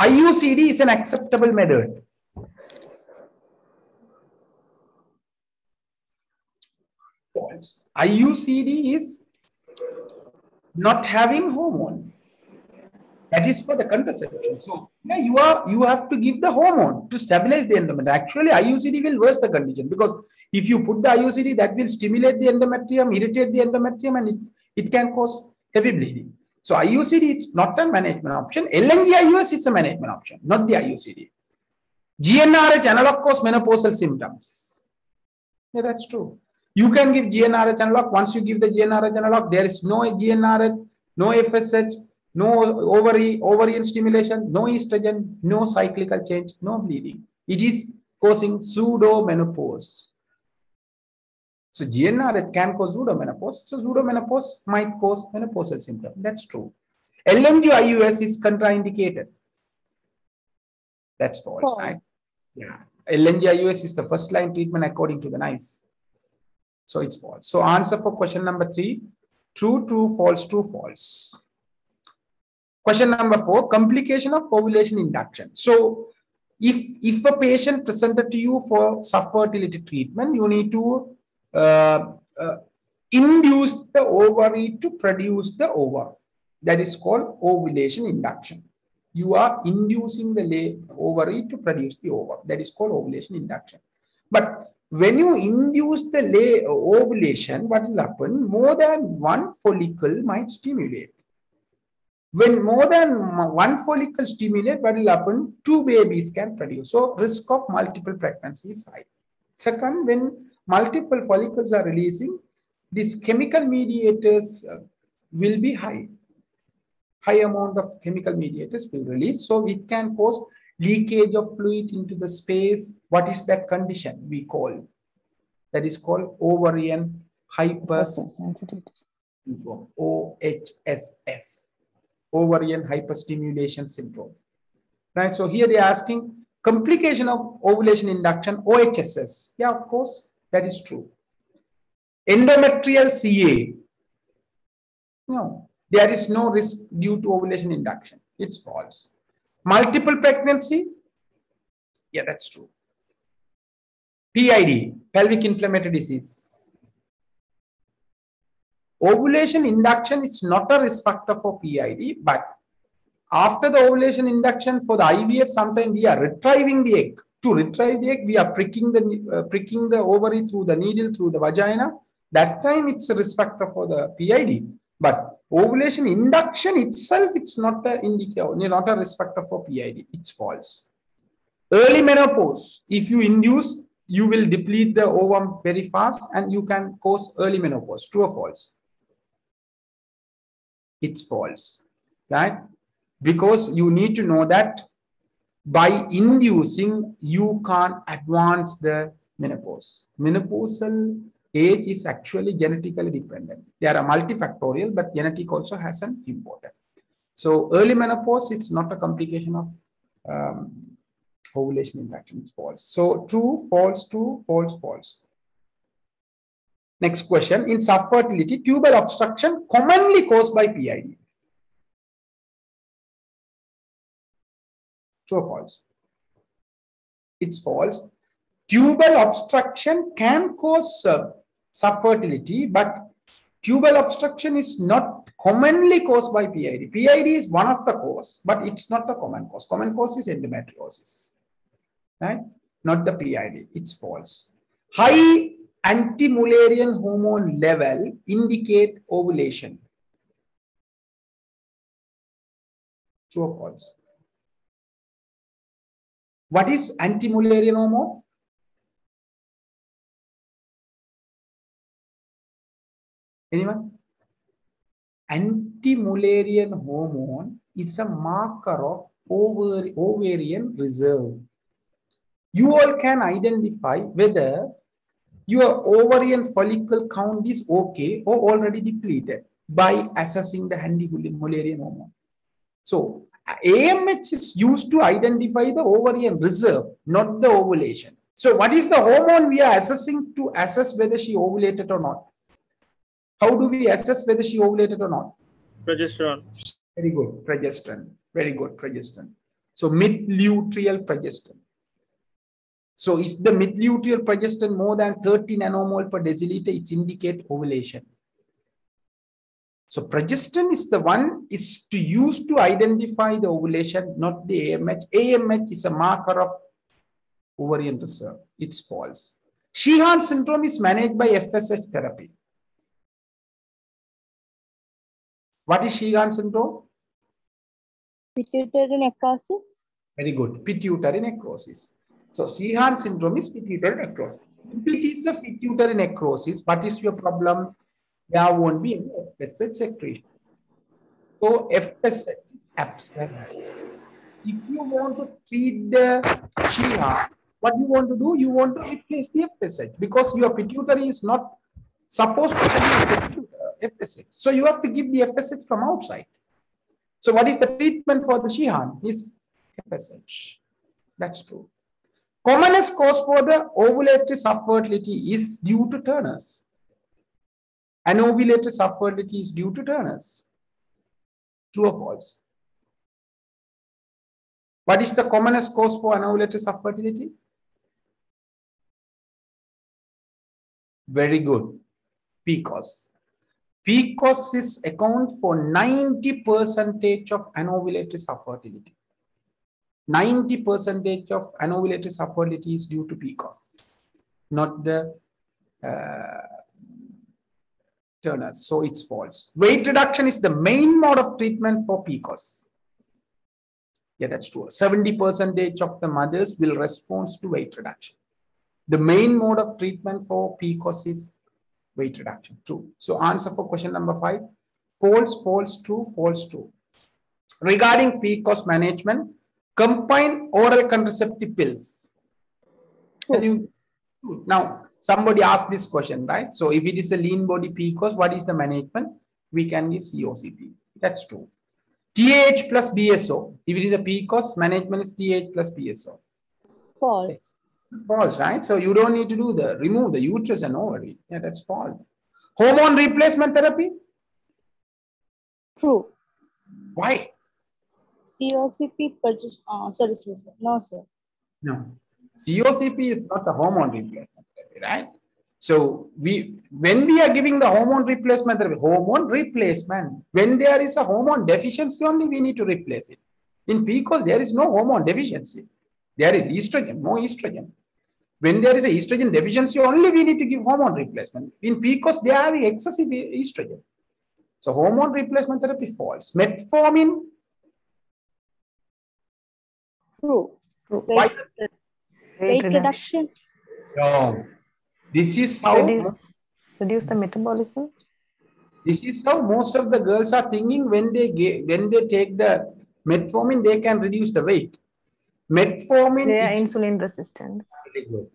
IUCD is an acceptable method. False. IUCD is not having hormone. That is for the contraception. So yeah, you are you have to give the hormone to stabilize the endometrium. Actually, IUCD will worse the condition because if you put the IUCD, that will stimulate the endometrium, irritate the endometrium, and it, it can cause heavy bleeding. So IUCD is not a management option. LNG-IUS is a management option, not the IUCD. GnRH analog cause menopausal symptoms. Yeah, that's true. You can give GnRH analog. Once you give the GnRH analog, there is no GnRH, no FSH, no ovary, ovarian stimulation, no estrogen, no cyclical change, no bleeding. It is causing pseudo-menopause. So GnRH can cause pseudomenopause. So pseudomenopause might cause menopausal symptom. That's true. LNG-IUS is contraindicated. That's false, False. right? Yeah. LNG-IUS is the first line treatment according to the NICE. So it's false. So answer for question number three, true, true, false, true, false. Question number four, complication of ovulation induction. So if, if a patient presented to you for subfertility treatment, you need to Uh, uh, induce the ovary to produce the ova. That is called ovulation induction. You are inducing the ovary to produce the ova. That is called ovulation induction. But when you induce the la- ovulation, what will happen? More than one follicle might stimulate. When more than one follicle stimulate, what will happen? Two babies can produce. So risk of multiple pregnancy is high. Second, when multiple follicles are releasing, these chemical mediators uh, will be high. High amount of chemical mediators will release. So it can cause leakage of fluid into the space. What is that condition we call? That is called ovarian hyper Sensitivity. syndrome, OHSS, ovarian hyperstimulation syndrome. Right. So here they are asking complication of ovulation induction, OHSS. Yeah, of course, that is true. Endometrial CA. No, there is no risk due to ovulation induction. It's false. Multiple pregnancy. Yeah, that's true. PID, pelvic inflammatory disease. Ovulation induction is not a risk factor for PID, but after the ovulation induction for the IVF, sometimes we are retrieving the egg. To retrieve the egg, we are pricking the uh, pricking the ovary through the needle through the vagina. That time it's a risk factor for the PID. But ovulation induction itself, it's not a indicator, not a risk factor for PID. It's false. Early menopause, if you induce, you will deplete the ovum very fast and you can cause early menopause. True or false? It's false, right? Because you need to know that by inducing, you can't advance the menopause. Menopausal age is actually genetically dependent. There are multifactorial, but genetic also has an important. So early menopause is not a complication of um, ovulation induction. It's false. So true, false, true, false, false. Next question. In subfertility, tubal obstruction commonly caused by PID. True or false? It's false. Tubal obstruction can cause uh, subfertility, but tubal obstruction is not commonly caused by PID. PID is one of the cause, but it's not the common cause. Common cause is endometriosis, right? Not the PID. It's false. High anti-Mullerian hormone level indicate ovulation. True or false? What is anti-Mullerian hormone? Anyone? Anti-Mullerian hormone is a marker of ovar- ovarian reserve. You all can identify whether your ovarian follicle count is okay or already depleted by assessing the anti-Mullerian hormone. So AMH is used to identify the ovarian reserve, not the ovulation. So what is the hormone we are assessing to assess whether she ovulated or not? How do we assess whether she ovulated or not? Progesterone. Very good, progesterone. Very good, progesterone. So mid-luteal progesterone. So if the mid-luteal progesterone more than 30 nanomole per deciliter, it indicates ovulation. So progesterone is the one is to use to identify the ovulation, not the AMH. AMH is a marker of ovarian reserve. It's false. Sheehan syndrome is managed by FSH therapy. What is Sheehan syndrome? Pituitary necrosis. Very good. Pituitary necrosis. So Sheehan syndrome is pituitary necrosis. If it is a pituitary necrosis, what is your problem? There won't be any FSH secretion. So FSH is absent. If you want to treat the Sheehan, what you want to do, you want to replace the FSH because your pituitary is not supposed to have FSH. So you have to give the FSH from outside. So what is the treatment for the Sheehan? Is FSH. That's true. Commonest cause for the ovulatory subfertility is due to Turner's. Anovulated subfertility is due to Turner's. True or false? What is the commonest cause for anovulated subfertility? Very good. PCOS. PCOS is account for 90 percentage of anovulated subfertility. 90 percentage of anovulated subfertility is due to PCOS, not the uh, Turner's. So it's false. Weight reduction is the main mode of treatment for PCOS. Yeah, that's true. 70% of the mothers will respond to weight reduction. The main mode of treatment for PCOS is weight reduction. True. So answer for question number five. False, false, true, false, true. Regarding PCOS management, combine oral contraceptive pills. You now somebody asked this question, right? So if it is a lean body PCOS, what is the management? We can give COCP. That's true. TH plus BSO. If it is a P PCOS, management is TH plus BSO. False. False, right? So you don't need to do the remove the uterus and ovary. Yeah, that's false. Hormone replacement therapy? True. Why? COCP purchase. Uh, sorry, sorry, sir. No, sir. No. COCP is not a hormone replacement right? So we, when we are giving the hormone replacement therapy, hormone replacement, when there is a hormone deficiency only, we need to replace it. In PCOS, there is no hormone deficiency. There is estrogen, no estrogen. When there is a estrogen deficiency, only we need to give hormone replacement. In PCOS, they have excessive estrogen. So hormone replacement therapy falls. Metformin. True. True. Why? Weight reduction. No. This is how Reduce, reduce the metabolism. this is how most of the girls are thinking when they get, when they take the metformin, they can reduce the weight. Metformin, They are insulin resistance.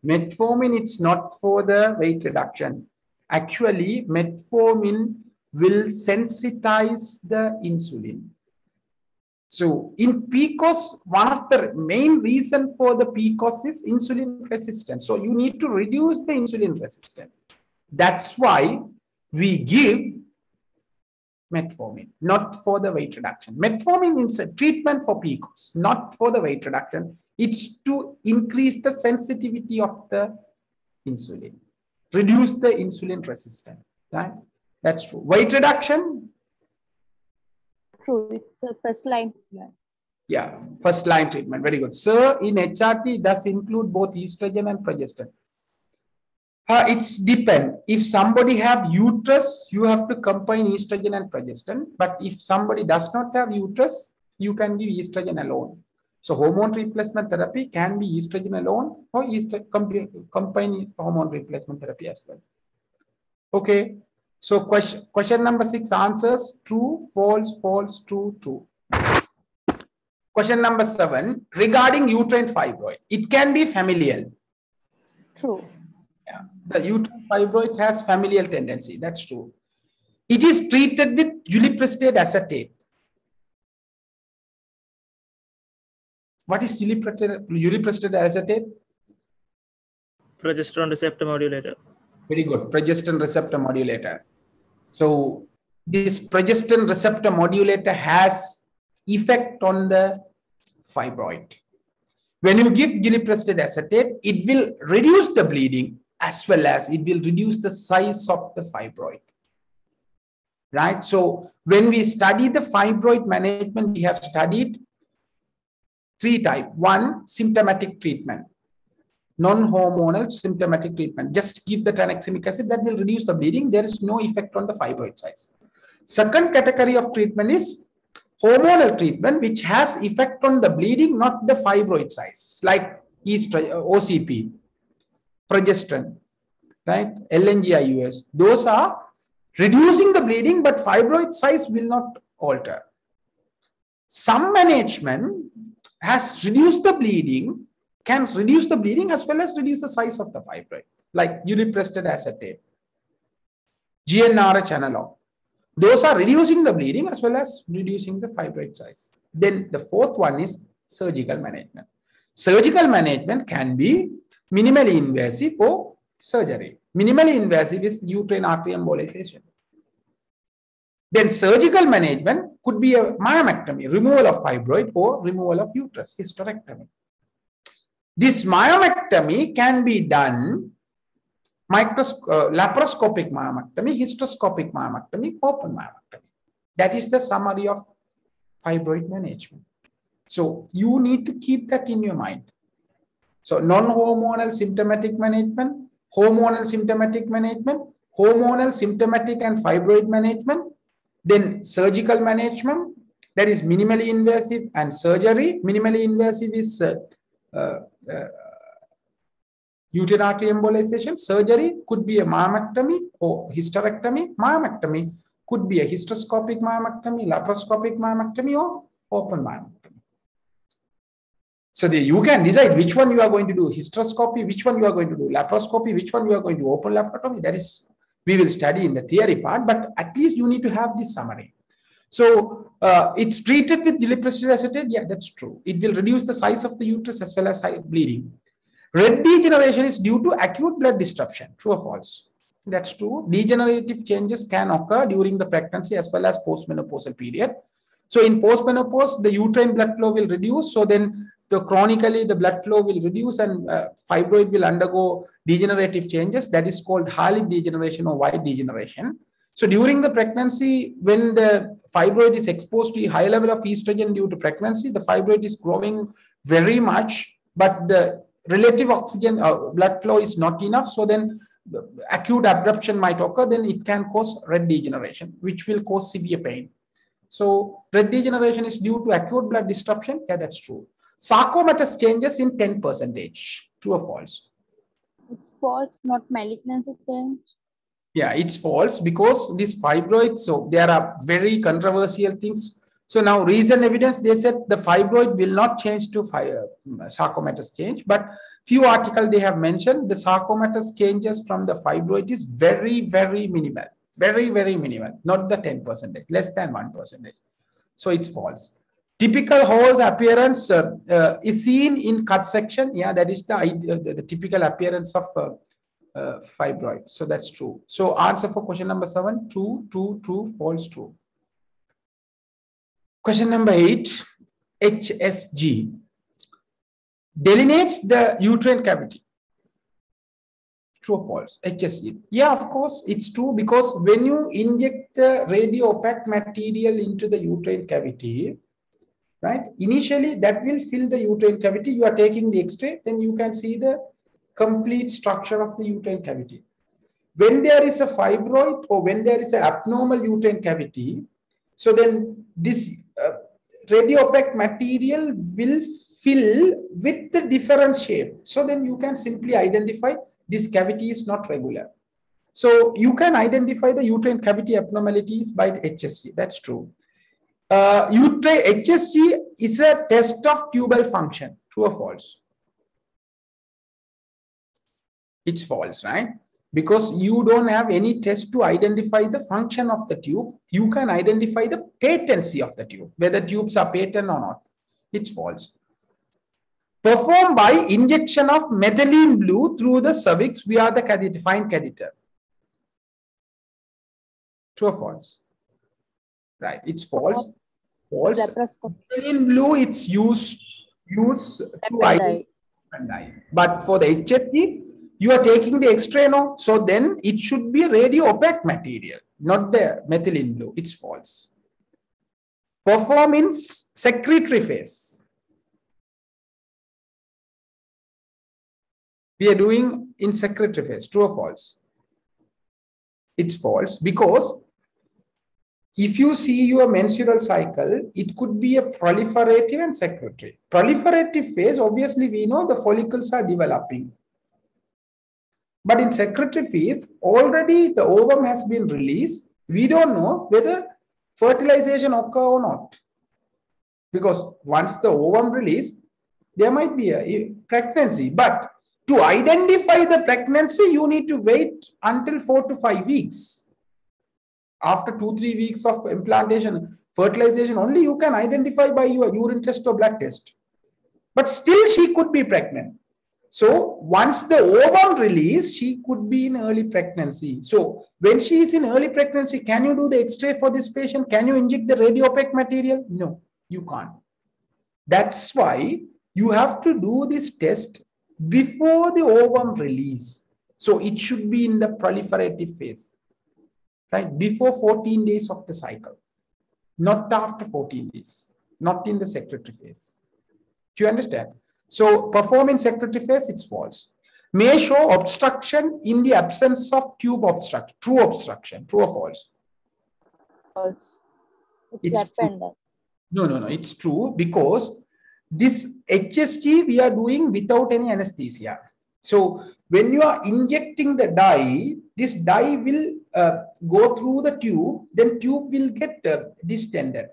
Metformin, it's not for the weight reduction. Actually, metformin will sensitize the insulin. So in PCOS, one of the main reason for the PCOS is insulin resistance. So you need to reduce the insulin resistance. That's why we give metformin, not for the weight reduction. Metformin is a treatment for PCOS, not for the weight reduction. It's to increase the sensitivity of the insulin, reduce the insulin resistance. Right? That's true. Weight reduction, True. It's a first line. treatment. yeah, first line treatment. Very good. Sir, in HRT, does include both estrogen and progesterone. Uh, it's depend. If somebody have uterus, you have to combine estrogen and progesterone. But if somebody does not have uterus, you can give estrogen alone. So hormone replacement therapy can be estrogen alone or estro- combine, combine hormone replacement therapy as well. Okay. So question, question number six answers true, false, false, true, true. Question number seven regarding uterine fibroid. It can be familial. True. Yeah. The uterine fibroid has familial tendency. That's true. It is treated with ulipristal acetate. What is ulipristal, ulipristal acetate? Progesterone receptor modulator. Very good. Progestin receptor modulator. So this progestin receptor modulator has effect on the fibroid. When you give ulipristal acetate, it will reduce the bleeding as well as it will reduce the size of the fibroid. Right? So when we study the fibroid management, we have studied three type. One, symptomatic treatment non-hormonal symptomatic treatment. Just give the tranexamic acid that will reduce the bleeding. There is no effect on the fibroid size. Second category of treatment is hormonal treatment, which has effect on the bleeding, not the fibroid size, like OCP, progesterone, right? LNGIUS. Those are reducing the bleeding, but fibroid size will not alter. Some management has reduced the bleeding, can reduce the bleeding as well as reduce the size of the fibroid, like ulipristal acetate, GnRH analog. Those are reducing the bleeding as well as reducing the fibroid size. Then the fourth one is surgical management. Surgical management can be minimally invasive or surgery. Minimally invasive is uterine artery embolization. Then surgical management could be a myomectomy, removal of fibroid or removal of uterus, hysterectomy. This myomectomy can be done uh, laparoscopic myomectomy, hysteroscopic myomectomy, open myomectomy. That is the summary of fibroid management. So you need to keep that in your mind. So non-hormonal symptomatic management, hormonal symptomatic management, hormonal symptomatic and fibroid management, then surgical management, that is minimally invasive and surgery. Minimally invasive is uh, uh, uh, uterine artery embolization. Surgery could be a myomectomy or hysterectomy. Myomectomy could be a hysteroscopic myomectomy, laparoscopic myomectomy, or open myomectomy. So the, you can decide which one you are going to do hysteroscopy, which one you are going to do laparoscopy, which one you are going to open laparotomy. That is, we will study in the theory part, but at least you need to have this summary. So uh, it's treated with ulipristal acetate. Yeah, that's true. It will reduce the size of the uterus as well as bleeding. Red degeneration is due to acute blood disruption. True or false? That's true. Degenerative changes can occur during the pregnancy as well as postmenopausal period. So in postmenopause, the uterine blood flow will reduce. So then the chronically the blood flow will reduce and uh, fibroid will undergo degenerative changes. That is called hyaline degeneration or white degeneration. So during the pregnancy, when the fibroid is exposed to a high level of estrogen due to pregnancy, the fibroid is growing very much, but the relative oxygen uh, blood flow is not enough. So then acute abruption might occur, then it can cause red degeneration, which will cause severe pain. So red degeneration is due to acute blood disruption. Yeah, that's true. Sarcomatous changes in 10 percentage. True or false? It's false, not malignancy change. Yeah, it's false because these fibroids, so there are very controversial things. So now recent evidence, they said the fibroid will not change to fire, sarcomatous change, but few articles they have mentioned the sarcomatous changes from the fibroid is very, very minimal, very, very minimal, not the 10 percent, less than 1 percent. So it's false. Typical whorls appearance uh, uh, is seen in cut section. Yeah, that is the, uh, the, the typical appearance of uh, fibroid. So that's true. So answer for question number seven, true, true, true, false, true. Question number eight, HSG delineates the uterine cavity. True or false? HSG. Yeah, of course, it's true because when you inject the radio opaque material into the uterine cavity, right, initially that will fill the uterine cavity. You are taking the X-ray, then you can see the complete structure of the uterine cavity. When there is a fibroid or when there is an abnormal uterine cavity, so then this uh, radiopaque material will fill with the different shape. So then you can simply identify this cavity is not regular. So you can identify the uterine cavity abnormalities by HSG. That's true. Uh, uterine HSG is a test of tubal function. True or false? It's false, right? Because you don't have any test to identify the function of the tube. You can identify the patency of the tube, whether tubes are patent or not. It's false. Performed by injection of methylene blue through the cervix via the catheter, defined catheter. True or false? Right, it's false. False. Methylene blue, it's used, used to identify but for the HSG, you are taking the X-ray now. So then it should be radio opaque material, not the methylene blue. It's false. Perform in secretory phase. We are doing in secretory phase. True or false? It's false because if you see your menstrual cycle, it could be a proliferative and secretory. Proliferative phase, obviously, we know the follicles are developing. But in secretory phase, already the ovum has been released. We don't know whether fertilization occur or not. Because once the ovum release, there might be a pregnancy. But to identify the pregnancy, you need to wait until four to five weeks after two three weeks of implantation fertilization only you can identify by your urine test or blood test but still she could be pregnant so once the ovum release she could be in early pregnancy so when she is in early pregnancy can you do the x-ray for this patient can you inject the radiopaque material no you can't that's why you have to do this test before the ovum release so it should be in the proliferative phase right? Before 14 days of the cycle, not after 14 days, not in the secretory phase. Do you understand? So perform in secretory phase, it's false. May show obstruction in the absence of tube obstruction, true obstruction, true or false? False. It's, It's true. No, no, no, it's true because this HSG we are doing without any anesthesia. So when you are injecting the dye, this dye will uh, go through the tube, then tube will get uh, distended.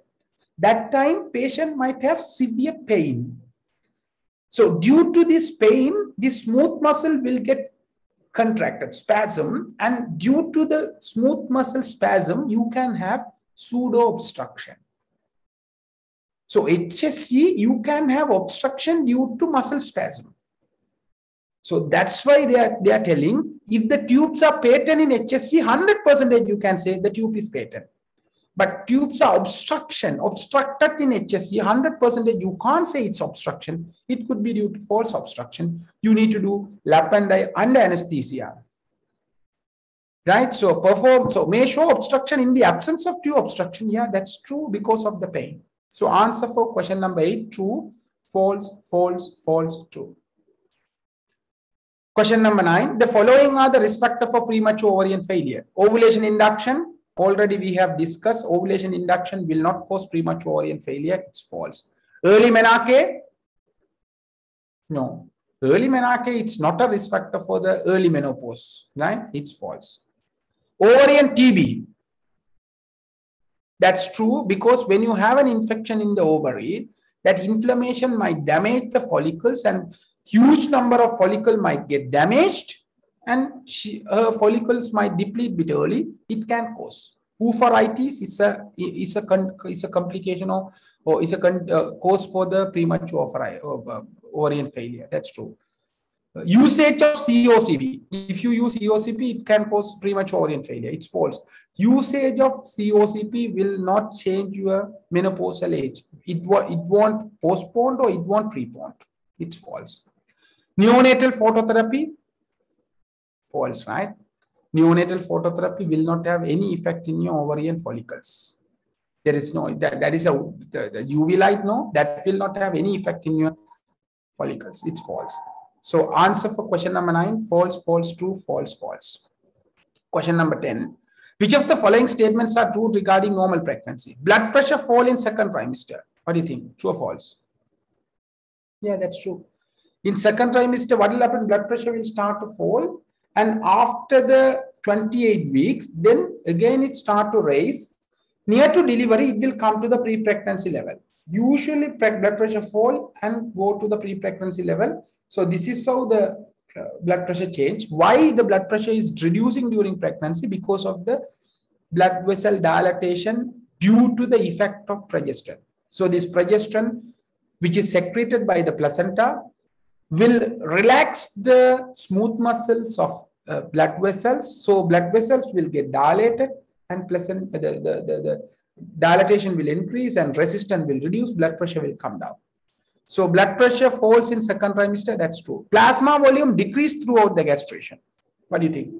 That time patient might have severe pain. So due to this pain, the smooth muscle will get contracted, spasm, and due to the smooth muscle spasm, you can have pseudo obstruction. So HSG, you can have obstruction due to muscle spasm. So that's why they are, they are telling if the tubes are patent in HSG, 100% you can say the tube is patent. But tubes are obstruction, obstructed in HSG, 100% you can't say it's obstruction. It could be due to false obstruction. You need to do lap and dye under anesthesia. Right? So perform, so may show obstruction in the absence of tube obstruction. Yeah, that's true because of the pain. So answer for question number eight, true, false, false, false, true. Question number nine, the following are the risk factor for premature ovarian failure. Ovulation induction, already we have discussed, ovulation induction will not cause premature ovarian failure, it's false. Early menarche, no. Early menarche, it's not a risk factor for the early menopause, right? It's false. Ovarian TB, that's true because when you have an infection in the ovary, that inflammation might damage the follicles and huge number of follicle might get damaged and she, her follicles might deplete bit early. It can cause. Oophoritis is a is a is a complication of or is a uh, cause for the premature ovary, uh, ovarian failure. That's true. Uh, usage of COCP. If you use COCP, it can cause premature ovarian failure. It's false. Usage of COCP will not change your menopausal age. It, wa- it won't postpone or it won't prepone. It's false. Neonatal phototherapy, false, right? Neonatal phototherapy will not have any effect in your ovarian follicles. There is no, that, that is a, the, the UV light, no, that will not have any effect in your follicles. It's false. So answer for question number nine, false, false, true, false, false. Question number 10. Which of the following statements are true regarding normal pregnancy? Blood pressure fall in second trimester. What do you think? True or false? Yeah, that's true. In second trimester, what will happen? Blood pressure will start to fall. And after the 28 weeks, then again it start to rise. Near to delivery, it will come to the pre-pregnancy level. Usually blood pressure fall and go to the pre-pregnancy level. So this is how the uh, blood pressure change. Why the blood pressure is reducing during pregnancy? Because of the blood vessel dilatation due to the effect of progesterone. So this progesterone, which is secreted by the placenta, will relax the smooth muscles of uh, blood vessels. So blood vessels will get dilated and placenta, the, the, the, the dilatation will increase and resistance will reduce, blood pressure will come down. So blood pressure falls in second trimester, that's true. Plasma volume decreased throughout the gestation. What do you think?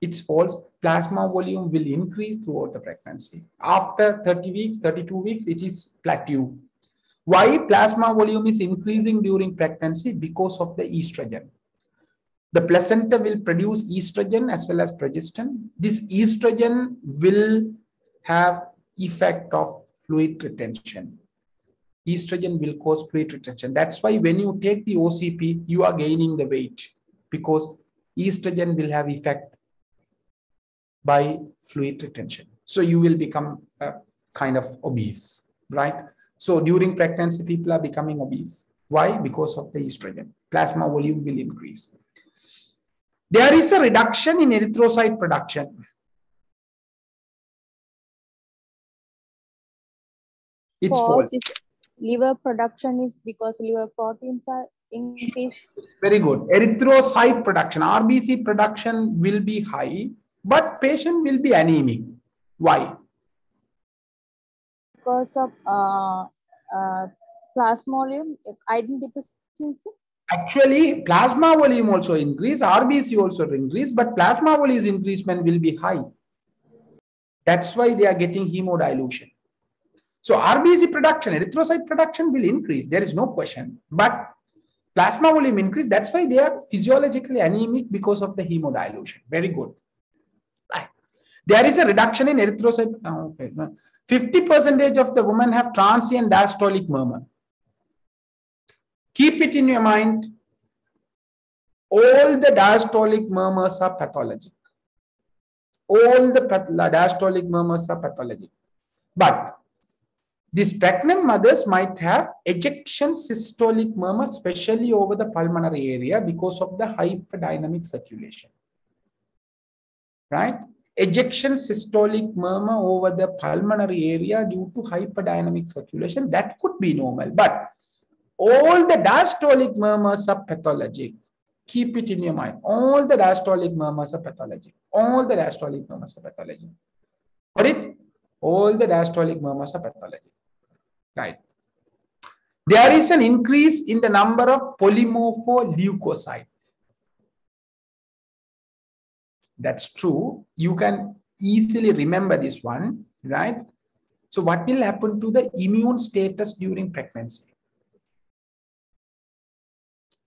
It's false. Plasma volume will increase throughout the pregnancy. After 30 weeks, 32 weeks, it is plateau. Why plasma volume is increasing during pregnancy? Because of the estrogen. The placenta will produce estrogen as well as progesterone. This estrogen will have effect of fluid retention. Estrogen will cause fluid retention. That's why when you take the OCP, you are gaining the weight because estrogen will have effect by fluid retention. So you will become a kind of obese, right? So during pregnancy, people are becoming obese. Why? Because of the estrogen. Plasma volume will increase. There is a reduction in erythrocyte production. It's false. Liver production is because liver proteins are increased. Very good. Erythrocyte production, RBC production will be high, but patient will be anemic. Why? Because of uh, uh, plasmodium iron deficiency. Actually, plasma volume also increase, RBC also increase, but plasma volume increasement will be high. That's why they are getting hemodilution. So RBC production, erythrocyte production will increase. There is no question. But plasma volume increase. That's why they are physiologically anemic because of the hemodilution. Very good. There is a reduction in erythrocyte. Oh, okay. 50 percentage of the women have transient diastolic murmur. Keep it in your mind. All the diastolic murmurs are pathologic. All the diastolic murmurs are pathologic. But these pregnant mothers might have ejection systolic murmur, especially over the pulmonary area because of the hyperdynamic circulation. Right? Ejection systolic murmur over the pulmonary area due to hyperdynamic circulation, that could be normal. But all the diastolic murmurs are pathologic. Keep it in your mind. All the diastolic murmurs are pathologic. All the diastolic murmurs are pathologic. Got it? All the diastolic murmurs are pathologic. Right. There is an increase in the number of polymorpholeukocytes. That's true. You can easily remember this one, right? So what will happen to the immune status during pregnancy?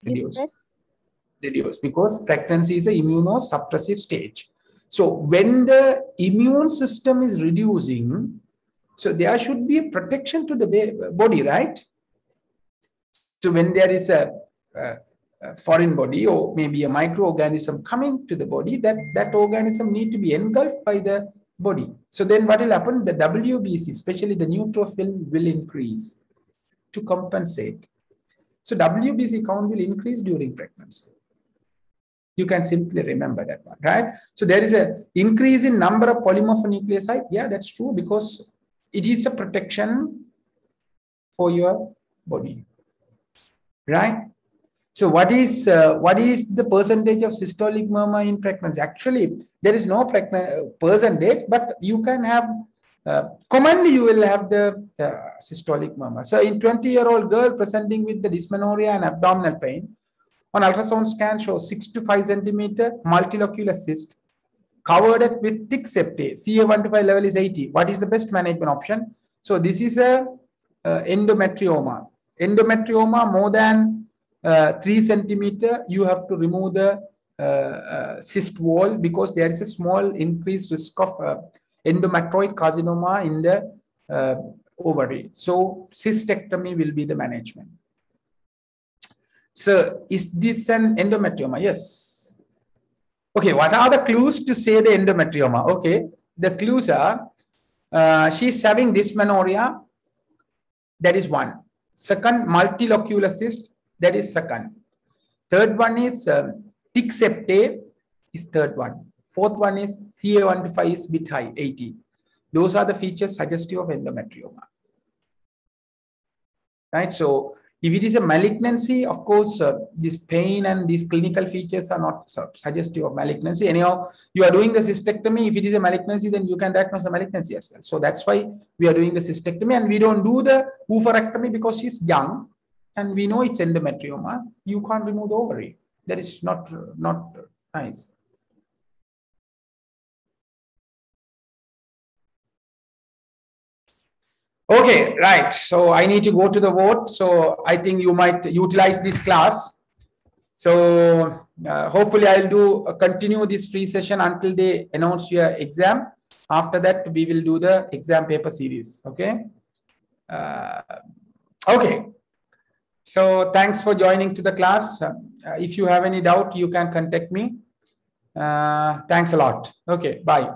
Reduce. Reduce because pregnancy is an immunosuppressive stage. So when the immune system is reducing, so there should be a protection to the body, right? So when there is a, a, foreign body or maybe a microorganism coming to the body, that, that organism need to be engulfed by the body. So then what will happen? The WBC, especially the neutrophil will increase to compensate. So WBC count will increase during pregnancy. You can simply remember that one, right? So there is a increase in number of polymorphonucleoside. Yeah, that's true because it is a protection for your body right so what is uh, what is the percentage of systolic murmur in pregnancy actually there is no percentage but you can have uh, commonly you will have the uh, systolic murmur so in 20 year old girl presenting with the dysmenorrhea and abdominal pain on ultrasound scan shows 6 to 5 centimeter multilocular cyst covered it with thick septate. CA125 level is 80. What is the best management option? So this is a uh, endometrioma. Endometrioma more than 3 centimeter, you have to remove the uh, uh cyst wall because there is a small increased risk of uh, endometrioid carcinoma in the uh, ovary. So cystectomy will be the management. So is this an endometrioma? Yes. Okay, what are the clues to say the endometrioma? Okay, the clues are uh, she's having dysmenorrhea. That is one. Second, multilocular cyst. That is second. Third one is um, Thick septate is third one. Fourth one is CA125 is bit high, 80. Those are the features suggestive of endometrioma. Right. So if it is a malignancy, of course, uh, this pain and these clinical features are not suggestive of malignancy. Anyhow, you are doing the cystectomy. If it is a malignancy, then you can diagnose a malignancy as well. So that's why we are doing the cystectomy and we don't do the oophorectomy because she's young and we know it's endometrioma. You can't remove the ovary. That is not, not nice. Okay, right. So I need to go to the vote. So I think you might utilize this class. So uh, hopefully I'll do uh, continue this free session until they announce your exam. After that, we will do the exam paper series. Okay. Uh, okay. So thanks for joining to the class. Uh, if you have any doubt, you can contact me. Uh, thanks a lot. Okay. Bye.